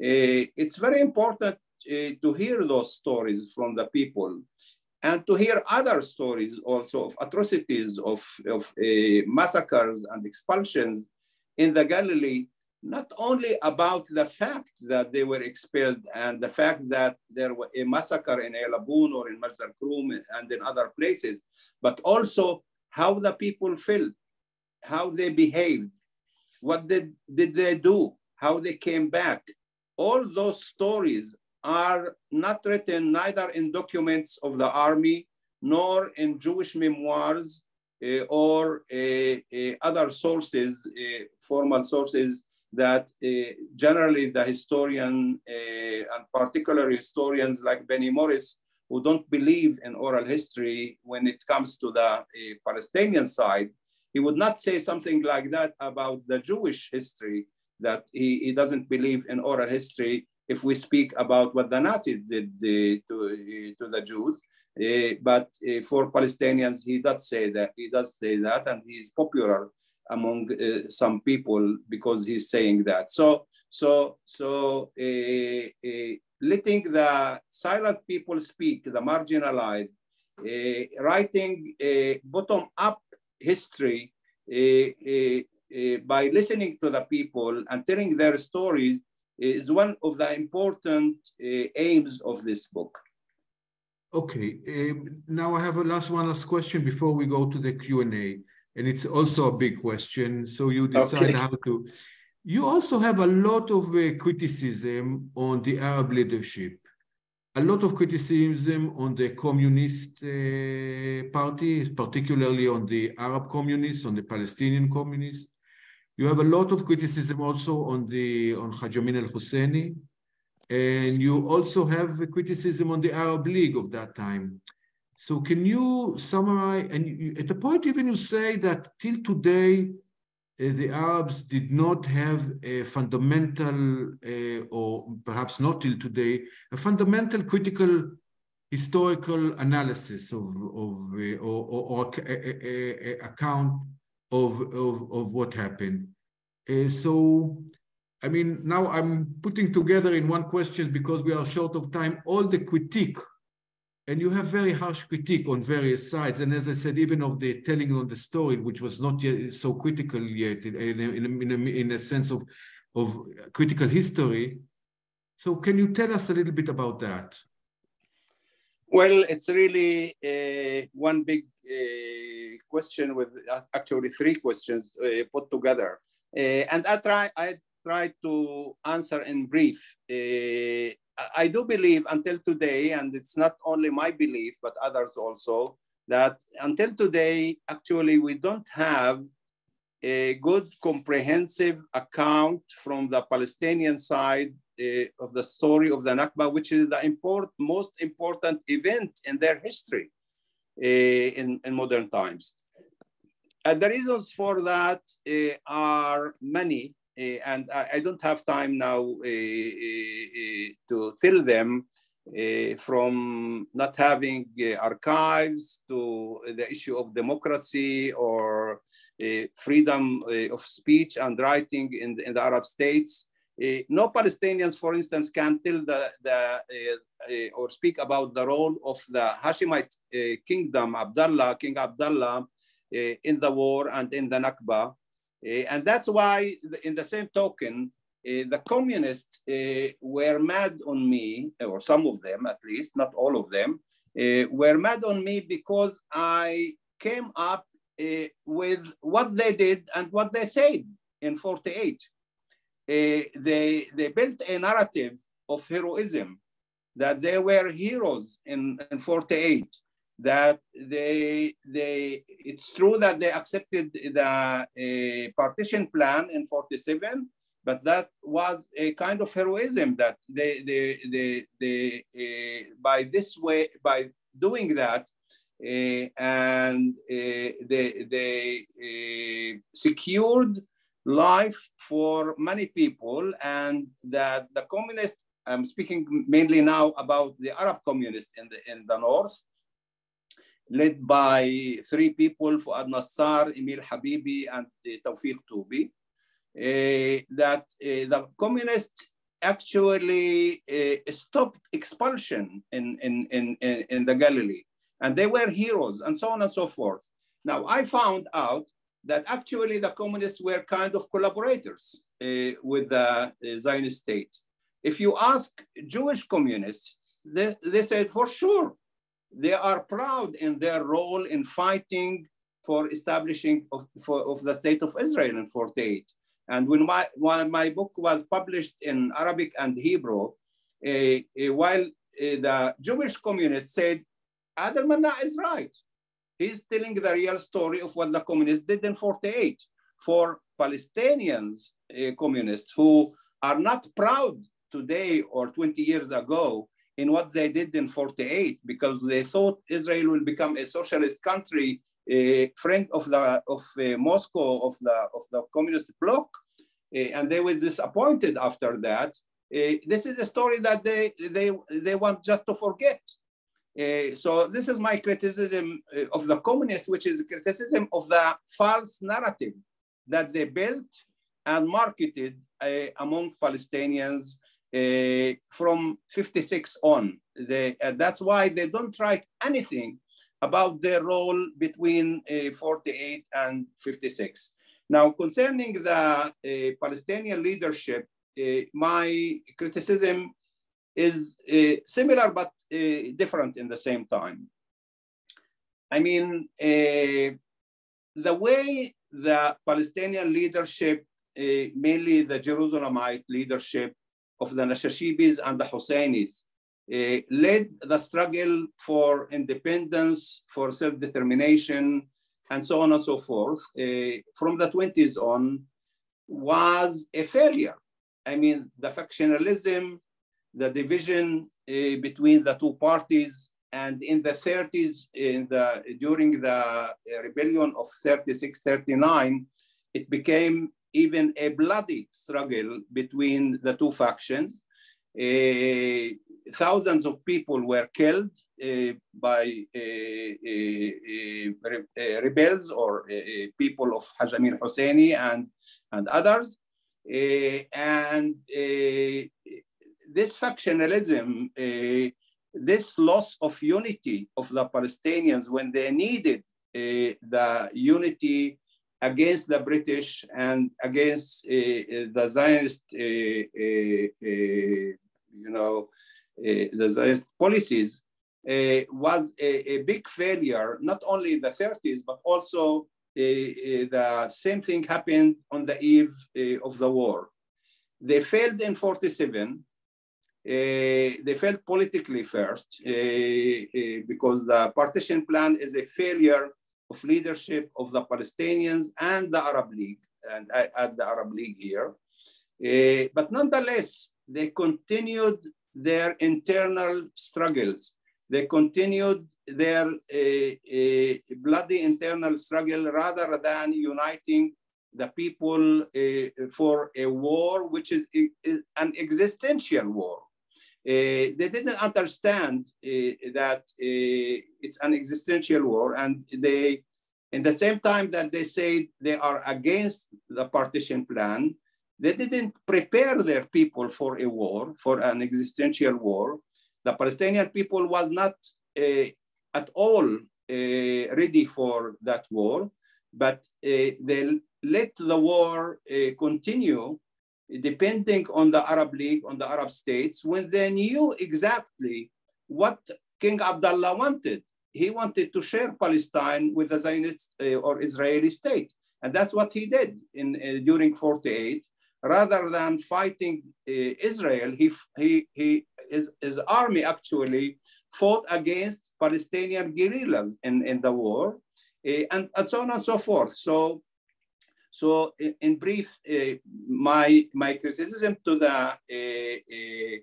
Uh, it's very important uh, to hear those stories from the people and to hear other stories also of atrocities, of, of massacres and expulsions in the Galilee, not only about the fact that they were expelled and the fact that there was a massacre in Elabun or in Majd al-Krum and in other places, but also how the people felt, how they behaved, what did, did they do, how they came back. All those stories are not written neither in documents of the army nor in Jewish memoirs uh, or uh, uh, other sources, formal sources that generally the historian and particular historians like Benny Morris who don't believe in oral history when it comes to the Palestinian side, he would not say something like that about the Jewish history, that he, he doesn't believe in oral history if we speak about what the Nazis did to, uh, to the Jews. Uh, but eh, for Palestinians, he does say that. He does say that, and he's popular among eh, some people because he's saying that. So, so, so letting the silent people speak, the marginalized, writing a bottom-up history uh, uh, by listening to the people and telling their stories is one of the important uh, aims of this book. Okay, um, now I have a last one last question before we go to the Q&A, and it's also a big question, so you decide okay. how to. You also have a lot of uh, criticism on the Arab leadership, a lot of criticism on the communist uh, party, particularly on the Arab communists, on the Palestinian communists. You have a lot of criticism also on the on Haj Amin al-Husseini, and you also have a criticism on the Arab League of that time. So can you summarize, and you, at the point even you say that till today, the Arabs did not have a fundamental, uh, or perhaps not till today, a fundamental critical historical analysis of, of uh, or, or, or a, a, a account of, of, of what happened. Uh, so, I mean, now I'm putting together in one question because we are short of time, all the critique, and you have very harsh critique on various sides. And as I said, even of the telling on the story, which was not yet so critical yet in, in, a, in, a, in a sense of, of critical history. So can you tell us a little bit about that? Well, it's really uh, one big uh, question with uh, actually three questions uh, put together. and I try, I try to answer in brief. I do believe until today, and it's not only my belief, but others also, that until today, actually, we don't have a good comprehensive account from the Palestinian side uh, of the story of the Nakba, which is the import, most important event in their history uh, in, in modern times. And the reasons for that uh, are many, and I, I, don't have time now to tell them. Uh, from not having uh, archives to the issue of democracy or uh, freedom of speech and writing in the, in the Arab states, uh, no Palestinians, for instance, can tell the, the uh, or speak about the role of the Hashemite uh, kingdom, Abdullah, King Abdullah, in the war and in the Nakba. Eh, and that's why, in the same token, eh, the communists eh, were mad on me, or some of them at least, not all of them, were mad on me because I came up with what they did and what they said in 48 uh, they, they built a narrative of heroism, that they were heroes in, in 48, that they, they, it's true that they accepted the partition plan in 47, but that was a kind of heroism that they, they, they, they uh, by this way, by doing that, uh, and uh, they, they secured life for many people and that the communists I'm speaking mainly now about the Arab communists in the, in the north, led by three people, Fuad Nassar, Emil Habibi, and uh, Tawfiq Toubi, uh, that uh, the communists actually stopped expulsion in, in, in, in the Galilee. And they were heroes and so on and so forth. Now, I found out that actually the communists were kind of collaborators with the Zionist state. If you ask Jewish communists, they, they said for sure, they are proud in their role in fighting for establishing of, for, of the state of Israel in 48. And when my, when my book was published in Arabic and Hebrew, uh, uh, while uh, the Jewish communists said, Adel Manna is right. He's telling the real story of what the communists did in 48. For Palestinians, communists who are not proud today or 20 years ago in what they did in 48 because they thought Israel will become a socialist country a friend of the of uh, Moscow of the of the communist bloc, uh, and they were disappointed after that. Uh, this is a story that they they they want just to forget. Uh, so this is my criticism of the communists, which is a criticism of the false narrative that they built and marketed among Palestinians from 56 on. They, that's why they don't write anything about their role between uh, 48 and 56. Now, concerning the uh, Palestinian leadership, uh, my criticism is uh, similar but uh, different in the same time. I mean, uh, the way the Palestinian leadership, mainly the Jerusalemite leadership of the Nashashibis and the Husseinis, uh, led the struggle for independence, for self-determination, and so on and so forth, uh, from the 20s on, was a failure. I mean, the factionalism, the division uh, between the two parties, and in the 30s, in the, during the rebellion of 36, 39, it became even a bloody struggle between the two factions. Uh, thousands of people were killed uh, by uh, rebels or people of Haj Amin Husseini and, and others. and this factionalism, this loss of unity of the Palestinians when they needed the unity against the British and against uh, uh, the Zionist, uh, you know, uh, the Zionist policies uh, was a, a, big failure, not only in the 30s, but also uh, the same thing happened on the eve of the war. They failed in 47. they failed politically first because the partition plan is a failure of leadership of the Palestinians and the Arab League, and at the Arab League here. Uh, but nonetheless, they continued their internal struggles. They continued their uh, uh, bloody internal struggle rather than uniting the people for a war, which is, is an existential war. Uh, they didn't understand uh, that uh, it's an existential war, and they, in the same time that they say they are against the partition plan, they didn't prepare their people for a war, for an existential war. The Palestinian people was not at all ready for that war, but they let the war continue depending on the Arab League, on the Arab states, when they knew exactly what King Abdullah wanted. He wanted to share Palestine with the Zionist uh, or Israeli state. And that's what he did in, uh, during 48 rather than fighting uh, Israel, he, he, he, his, his army actually fought against Palestinian guerrillas in, in the war, uh, and, and so on and so forth. So, so in, in brief, uh, my, my criticism to the, uh, uh,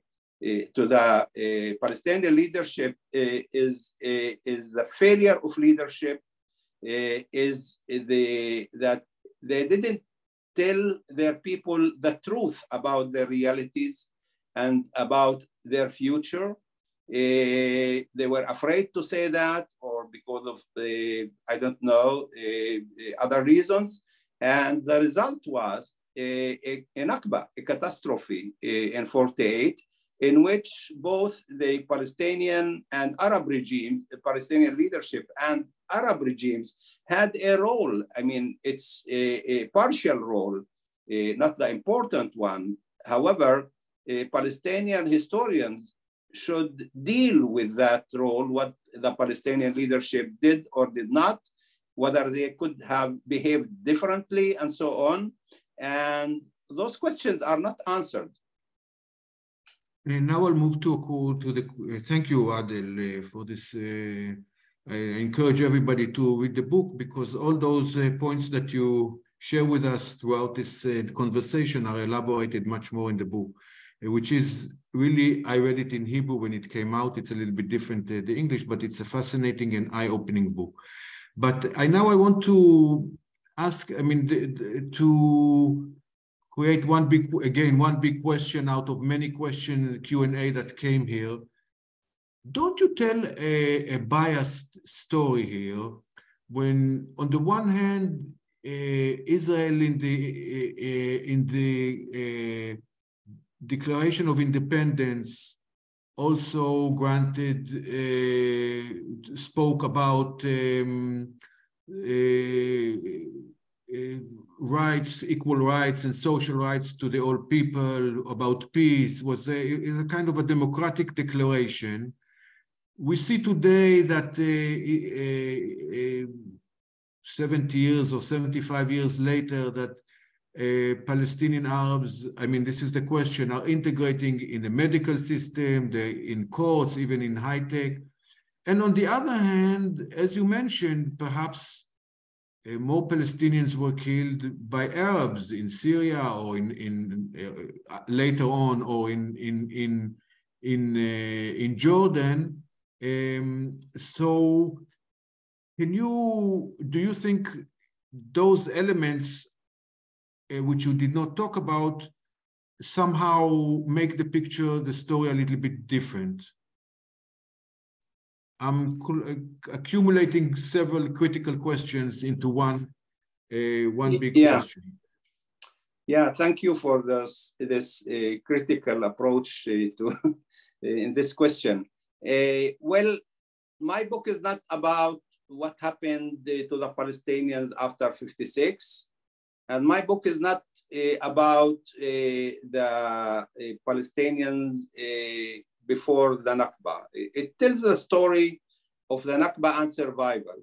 uh, to the Palestinian leadership is, is the failure of leadership, is the, that they didn't tell their people the truth about their realities. and about their future. Uh, they were afraid to say that or because of, uh, I don't know, uh, other reasons. And the result was a, a, a Nakba, a catastrophe in 48, in which both the Palestinian and Arab regimes, the Palestinian leadership and Arab regimes had a role. I mean, it's a, a partial role, uh, not the important one. However, Palestinian historians should deal with that role, what the Palestinian leadership did or did not, whether they could have behaved differently and so on. And those questions are not answered. And now I'll move to, to the, uh, thank you, Adel, uh, for this. Uh, I encourage everybody to read the book because all those uh, points that you share with us throughout this uh, conversation are elaborated much more in the book, uh, which is really, I read it in Hebrew when it came out. It's a little bit different, the English, but it's a fascinating and eye-opening book. But I now I want to ask, I mean, the, the, to create one big, again, one big question out of many question Q&A that came here. Don't you tell a, a biased story here when on the one hand, uh, Israel in the, uh, in the uh, Declaration of Independence also granted, uh, spoke about um, uh, uh, rights, equal rights and social rights to the all people, about peace, was a, a kind of a democratic declaration. We see today that uh, 70 years or 75 years later that uh, Palestinian Arabs, I mean, this is the question, are integrating in the medical system, in courts, even in high tech. And on the other hand, as you mentioned, perhaps uh, more Palestinians were killed by Arabs in Syria or in, in uh, later on or in in in in uh, in Jordan. Um, so, can you do you think those elements uh, which you did not talk about somehow make the picture, the story a little bit different? I'm accumulating several critical questions into one, uh, one big yeah. question. Yeah, thank you for this, this uh, critical approach uh, to <laughs> in this question. Uh, well, my book is not about what happened uh, to the Palestinians after 56. And my book is not uh, about the Palestinians before the Nakba. It tells the story of the Nakba and survival,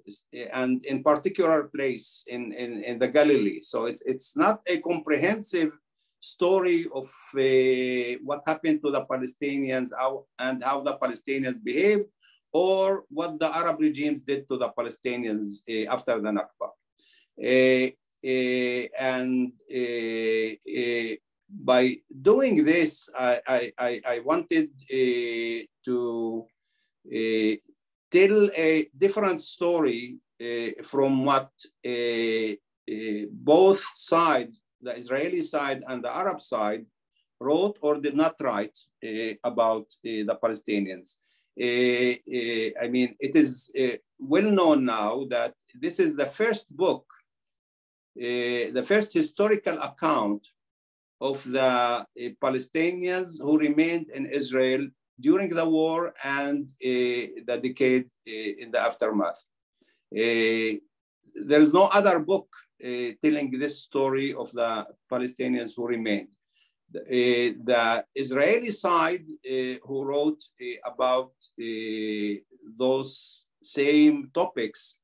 and in particular place in, in, in the Galilee. So it's, it's not a comprehensive story of uh, what happened to the Palestinians how, and how the Palestinians behaved, or what the Arab regimes did to the Palestinians uh, after the Nakba. Uh, uh and uh, uh, by doing this, I, I, I wanted uh, to uh, tell a different story uh, from what uh, uh, both sides, the Israeli side and the Arab side, wrote or did not write uh, about the Palestinians. I mean, it is well known now that this is the first book, the first historical account of the uh, Palestinians who remained in Israel during the war and uh, the decade uh, in the aftermath. there is no other book telling this story of the Palestinians who remained. Uh, the Israeli side uh, who wrote uh, about those same topics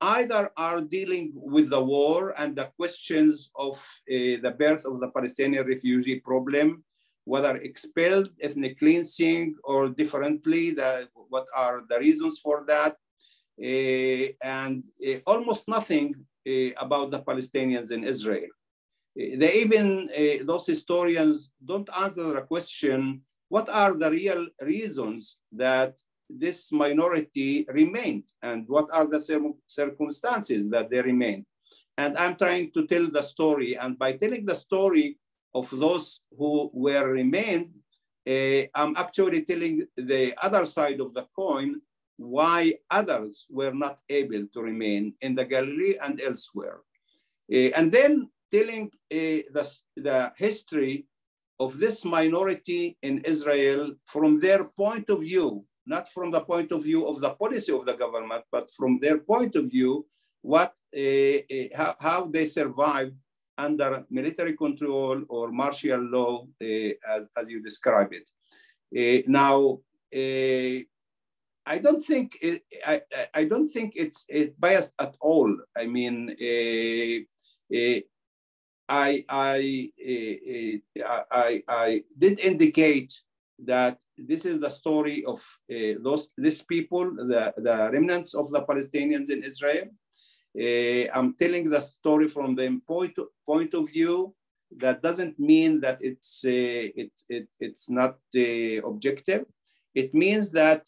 either are dealing with the war and the questions of uh, the birth of the Palestinian refugee problem, whether expelled, ethnic cleansing, or differently, the, what are the reasons for that, uh, and uh, almost nothing uh, about the Palestinians in Israel. Uh, they even, uh, those historians don't answer the question, what are the real reasons that this minority remained and what are the circumstances that they remained. And I'm trying to tell the story. And by telling the story of those who were remained, uh, I'm actually telling the other side of the coin why others were not able to remain in the Galilee and elsewhere. Uh, and then telling uh, the, the history of this minority in Israel from their point of view, not from the point of view of the policy of the government, but from their point of view, what uh, uh, how, how, they survived under military control or martial law, uh, as, as, you describe it. Uh, now, uh, I don't think it, I, I don't think it's it biased at all. I mean, uh, I, I, I, I did indicate that this is the story of uh, those these people, the, the remnants of the Palestinians in Israel. Uh, I'm telling the story from the point, point of view. That doesn't mean that it's uh, it, it, it's not objective. It means that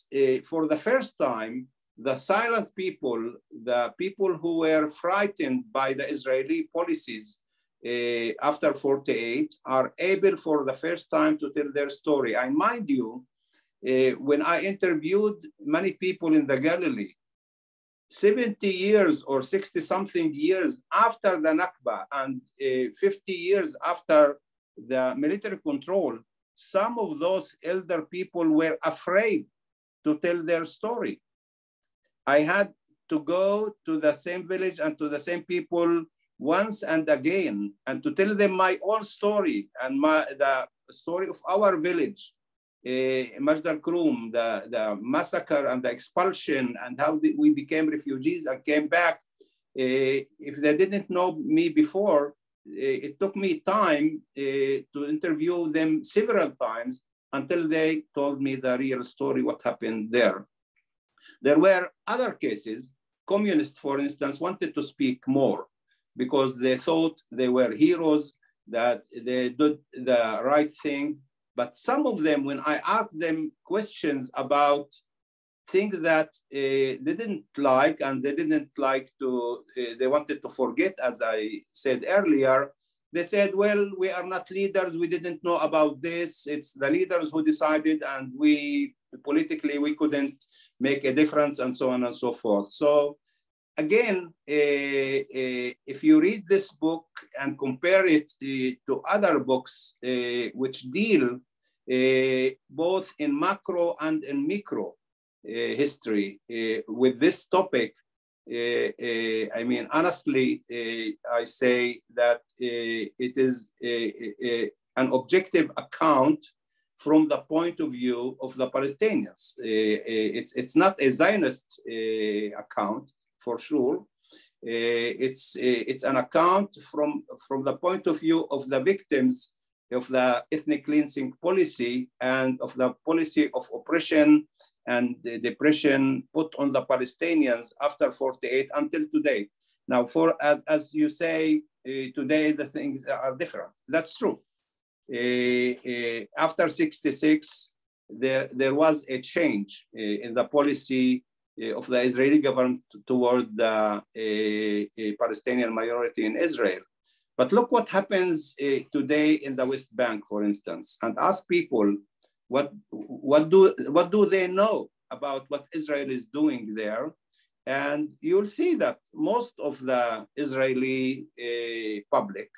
for the first time, the silent people, the people who were frightened by the Israeli policies uh, after 48 are able for the first time to tell their story. I mind you, uh, when I interviewed many people in the Galilee, 70 years or 60 something years after the Nakba and uh, 50 years after the military control, some of those elder people were afraid to tell their story. I had to go to the same village and to the same people once and again and to tell them my own story and my, the story of our village, uh, Majd al-Krum, the, the massacre and the expulsion and how we became refugees and came back. Uh, if they didn't know me before, uh, it took me time uh, to interview them several times until they told me the real story, what happened there. There were other cases. Communists, for instance, wanted to speak more because they thought they were heroes, that they did the right thing. But some of them, when I asked them questions about things that uh, they didn't like and they didn't like to, uh, they wanted to forget, as I said earlier, they said, well, we are not leaders. We didn't know about this. It's the leaders who decided and we politically, we couldn't make a difference and so on and so forth. So again, uh, uh, if you read this book and compare it uh, to other books which deal both in macro and in micro history with this topic, I mean, honestly, I say that it is an objective account from the point of view of the Palestinians. it's, it's not a Zionist account, for sure. Uh, it's, uh, it's an account from, from the point of view of the victims of the ethnic cleansing policy and of the policy of oppression and the depression put on the Palestinians after 48 until today. Now, for as you say, uh, today the things are different. That's true. Uh, uh, after 66, there, there was a change uh, in the policy Eh, of the Israeli government toward the uh, Palestinian minority in Israel. But look what happens today in the West Bank, for instance, and ask people what, what, do, what do they know about what Israel is doing there. And you'll see that most of the Israeli public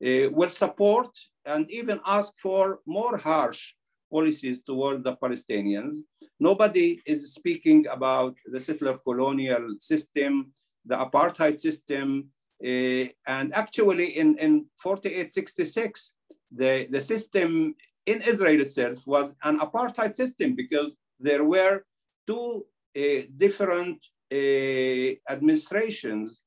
will support and even ask for more harsh policies toward the Palestinians. Nobody is speaking about the settler colonial system, the apartheid system, uh, and actually in, in 4866, the, the system in Israel itself was an apartheid system because there were two uh, different uh, administrations,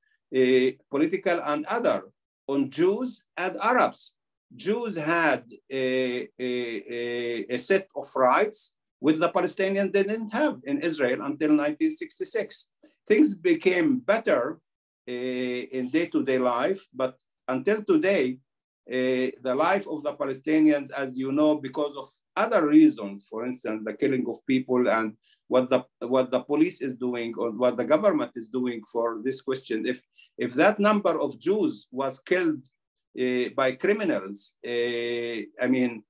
political and other, on Jews and Arabs. Jews had a, a, a, set of rights which the Palestinians they didn't have in Israel until 1966. Things became better uh, in day-to-day life, but until today, uh, the life of the Palestinians, as you know, because of other reasons, for instance, the killing of people and what the what the police is doing or what the government is doing for this question. If if that number of Jews was killed uh, by criminals. Uh, I mean,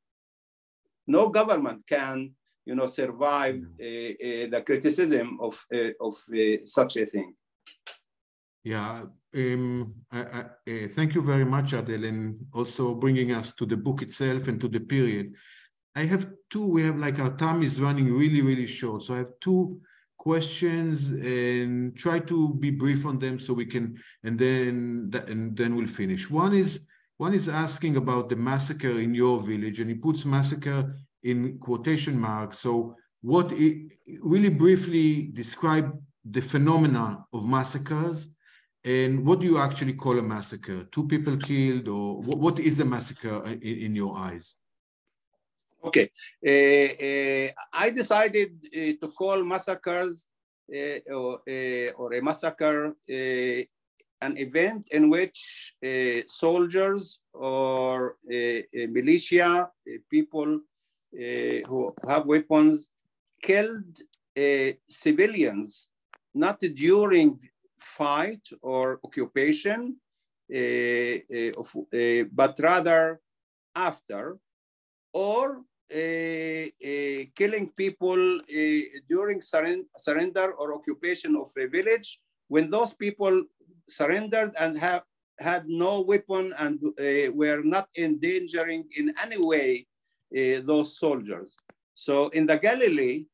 no government can, you know, survive uh, the criticism of, of such a thing. Yeah, um, I, I, uh, thank you very much, Adel, and also bringing us to the book itself and to the period. I have two, we have like our time is running really, really short. So I have two questions and try to be brief on them so we can, and then, and then we'll finish. One is, one is asking about the massacre in your village and he puts massacre in quotation marks. So what, it, really briefly describe the phenomena of massacres and what do you actually call a massacre? Two people killed or what, what is a massacre in, in your eyes? Okay, uh, uh, I decided uh, to call massacres or, or, a massacre an event in which uh, soldiers or uh, uh, militia people who have weapons killed civilians, not during fight or occupation, but rather after, or uh, uh, killing people uh, during surrender or occupation of a village when those people surrendered and have had no weapon and were not endangering in any way those soldiers. So in the Galilee,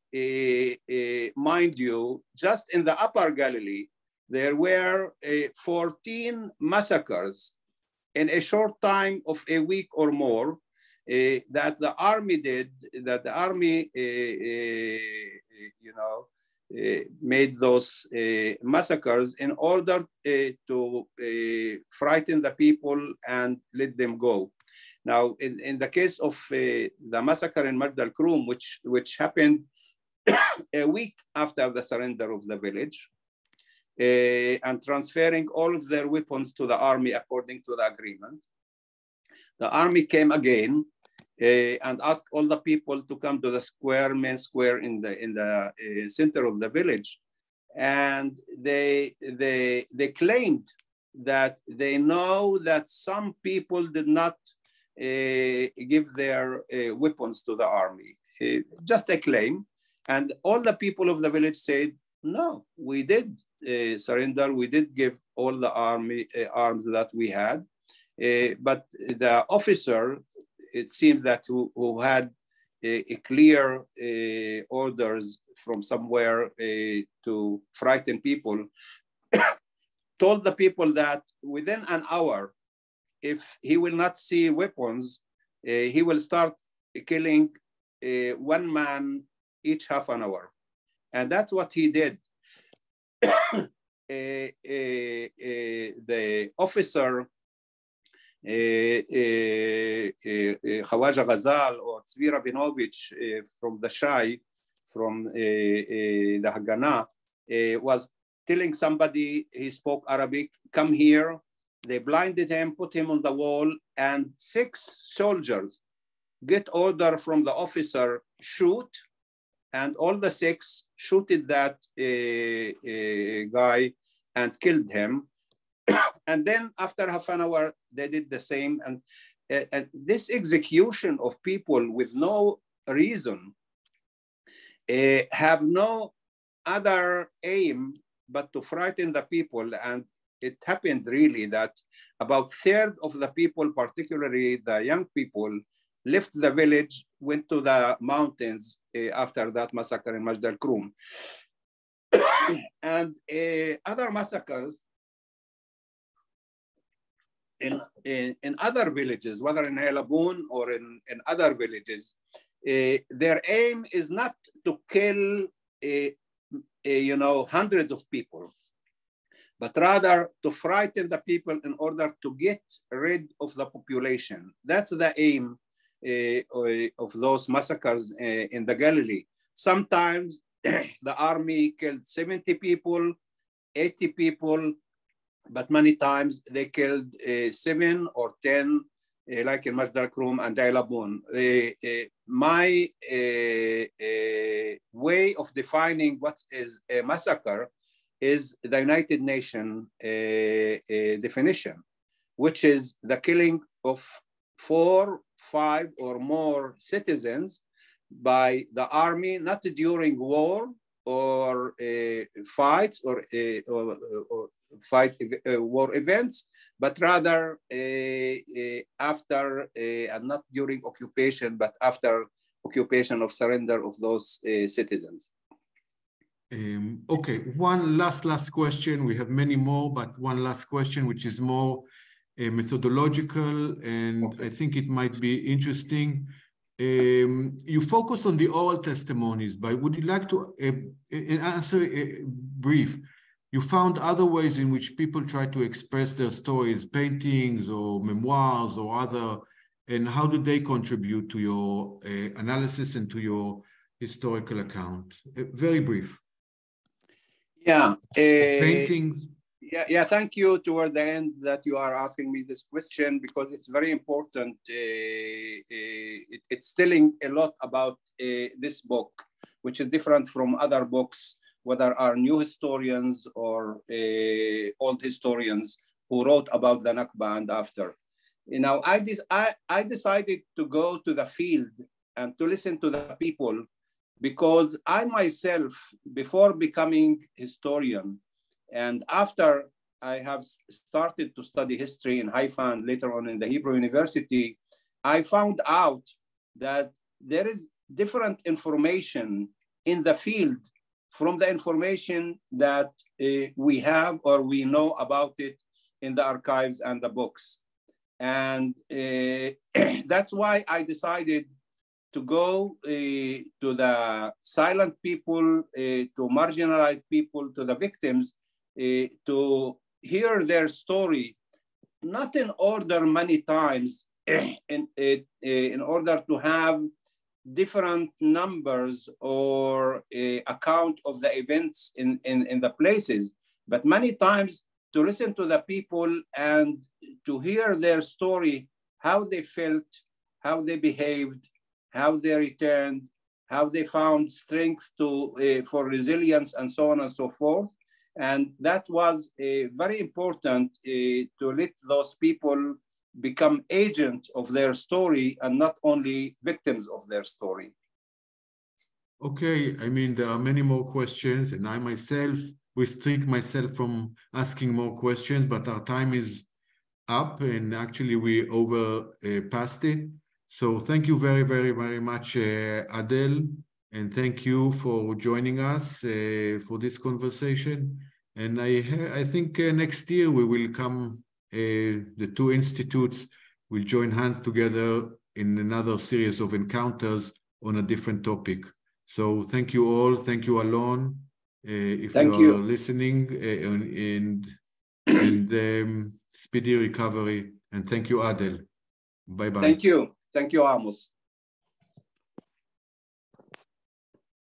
mind you, just in the upper Galilee, there were 14 massacres in a short time of a week or more uh, that the army did, that the army, uh, uh, you know, made those massacres in order to frighten the people and let them go. Now, in, in the case of the massacre in Majd al-Krum, which, which happened <coughs> a week after the surrender of the village, uh, and transferring all of their weapons to the army according to the agreement. The army came again uh, and asked all the people to come to the square, main square in the in the uh, center of the village, and they they they claimed that they know that some people did not uh, give their uh, weapons to the army. Uh, just a claim, and all the people of the village said, "No, we did uh, surrender. We did give all the army arms that we had." but the officer it seems that who, who had a, a clear uh, orders from somewhere uh, to frighten people, <coughs> told the people that within an hour, if he will not see weapons, uh, he will start killing uh, one man each half an hour. And that's what he did. <coughs> Uh, uh, the officer Khawaja Ghazal or Tzvi Rabinovich from the Shai, from the Haganah, was telling somebody he spoke Arabic, come here. They blinded him, put him on the wall, and six soldiers get order from the officer, shoot, and all the six shooted that uh, uh, guy and killed him. And then after half an hour, they did the same. And, uh, and this execution of people with no reason uh, have no other aim but to frighten the people. And it happened really that about third of the people, particularly the young people, left the village, went to the mountains uh, after that massacre in Majd al-Krum. <coughs> and uh, other massacres in, in, in other villages, whether in Elabun or in, in other villages, uh, their aim is not to kill, uh, uh, you know, hundreds of people, but rather to frighten the people in order to get rid of the population. That's the aim of those massacres in the Galilee. Sometimes <clears throat> the army killed 70 people, 80 people, but many times they killed uh, seven or 10, uh, like in Majd al-Krum and Dailabun. Uh, my way of defining what is a massacre is the United Nations definition, which is the killing of four, five, or more citizens by the army, not during war or uh, fights or, uh, or, or, fight uh, war events, but rather after, and not during occupation, but after occupation of surrender of those citizens. Um, okay, one last, last question. We have many more, but one last question, which is more uh, methodological, and okay. I think it might be interesting. Um, you focus on the oral testimonies, but would you like to uh, answer a brief? You found other ways in which people try to express their stories, paintings or memoirs or other, and how do they contribute to your uh, analysis and to your historical account? Uh, very brief. Yeah. paintings yeah, yeah, thank you toward the end that you are asking me this question because it's very important. It, it's telling a lot about this book, which is different from other books, whether are new historians or uh, old historians who wrote about the Nakba and after. You know, I, I, I decided to go to the field and to listen to the people because I myself, before becoming historian, and after I have started to study history in Haifa and later on in the Hebrew University, I found out that there is different information in the field from the information that uh, we have or we know about it in the archives and the books. And uh, <clears throat> that's why I decided to go uh, to the silent people, to marginalized people, to the victims, to hear their story, not in order many times, <clears throat> in, in order to have different numbers or account of the events in, in, in the places, but many times to listen to the people and to hear their story, how they felt, how they behaved, how they returned, how they found strength to, uh, for resilience and so on and so forth. And that was uh, very important uh, to let those people become agents of their story and not only victims of their story. Okay, I mean, there are many more questions, and I myself restrict myself from asking more questions, but our time is up, and actually we over uh, it. So thank you very, very, very much, uh, Adel. And thank you for joining us uh, for this conversation. And I, I think uh, next year we will come, the two institutes will join hands together in another series of encounters on a different topic. So thank you all. Thank you, Alon. Uh, if thank you are you. listening, uh, and, <clears throat> and um, speedy recovery. And thank you, Adel. Bye-bye. Thank you. Thank you, Amos.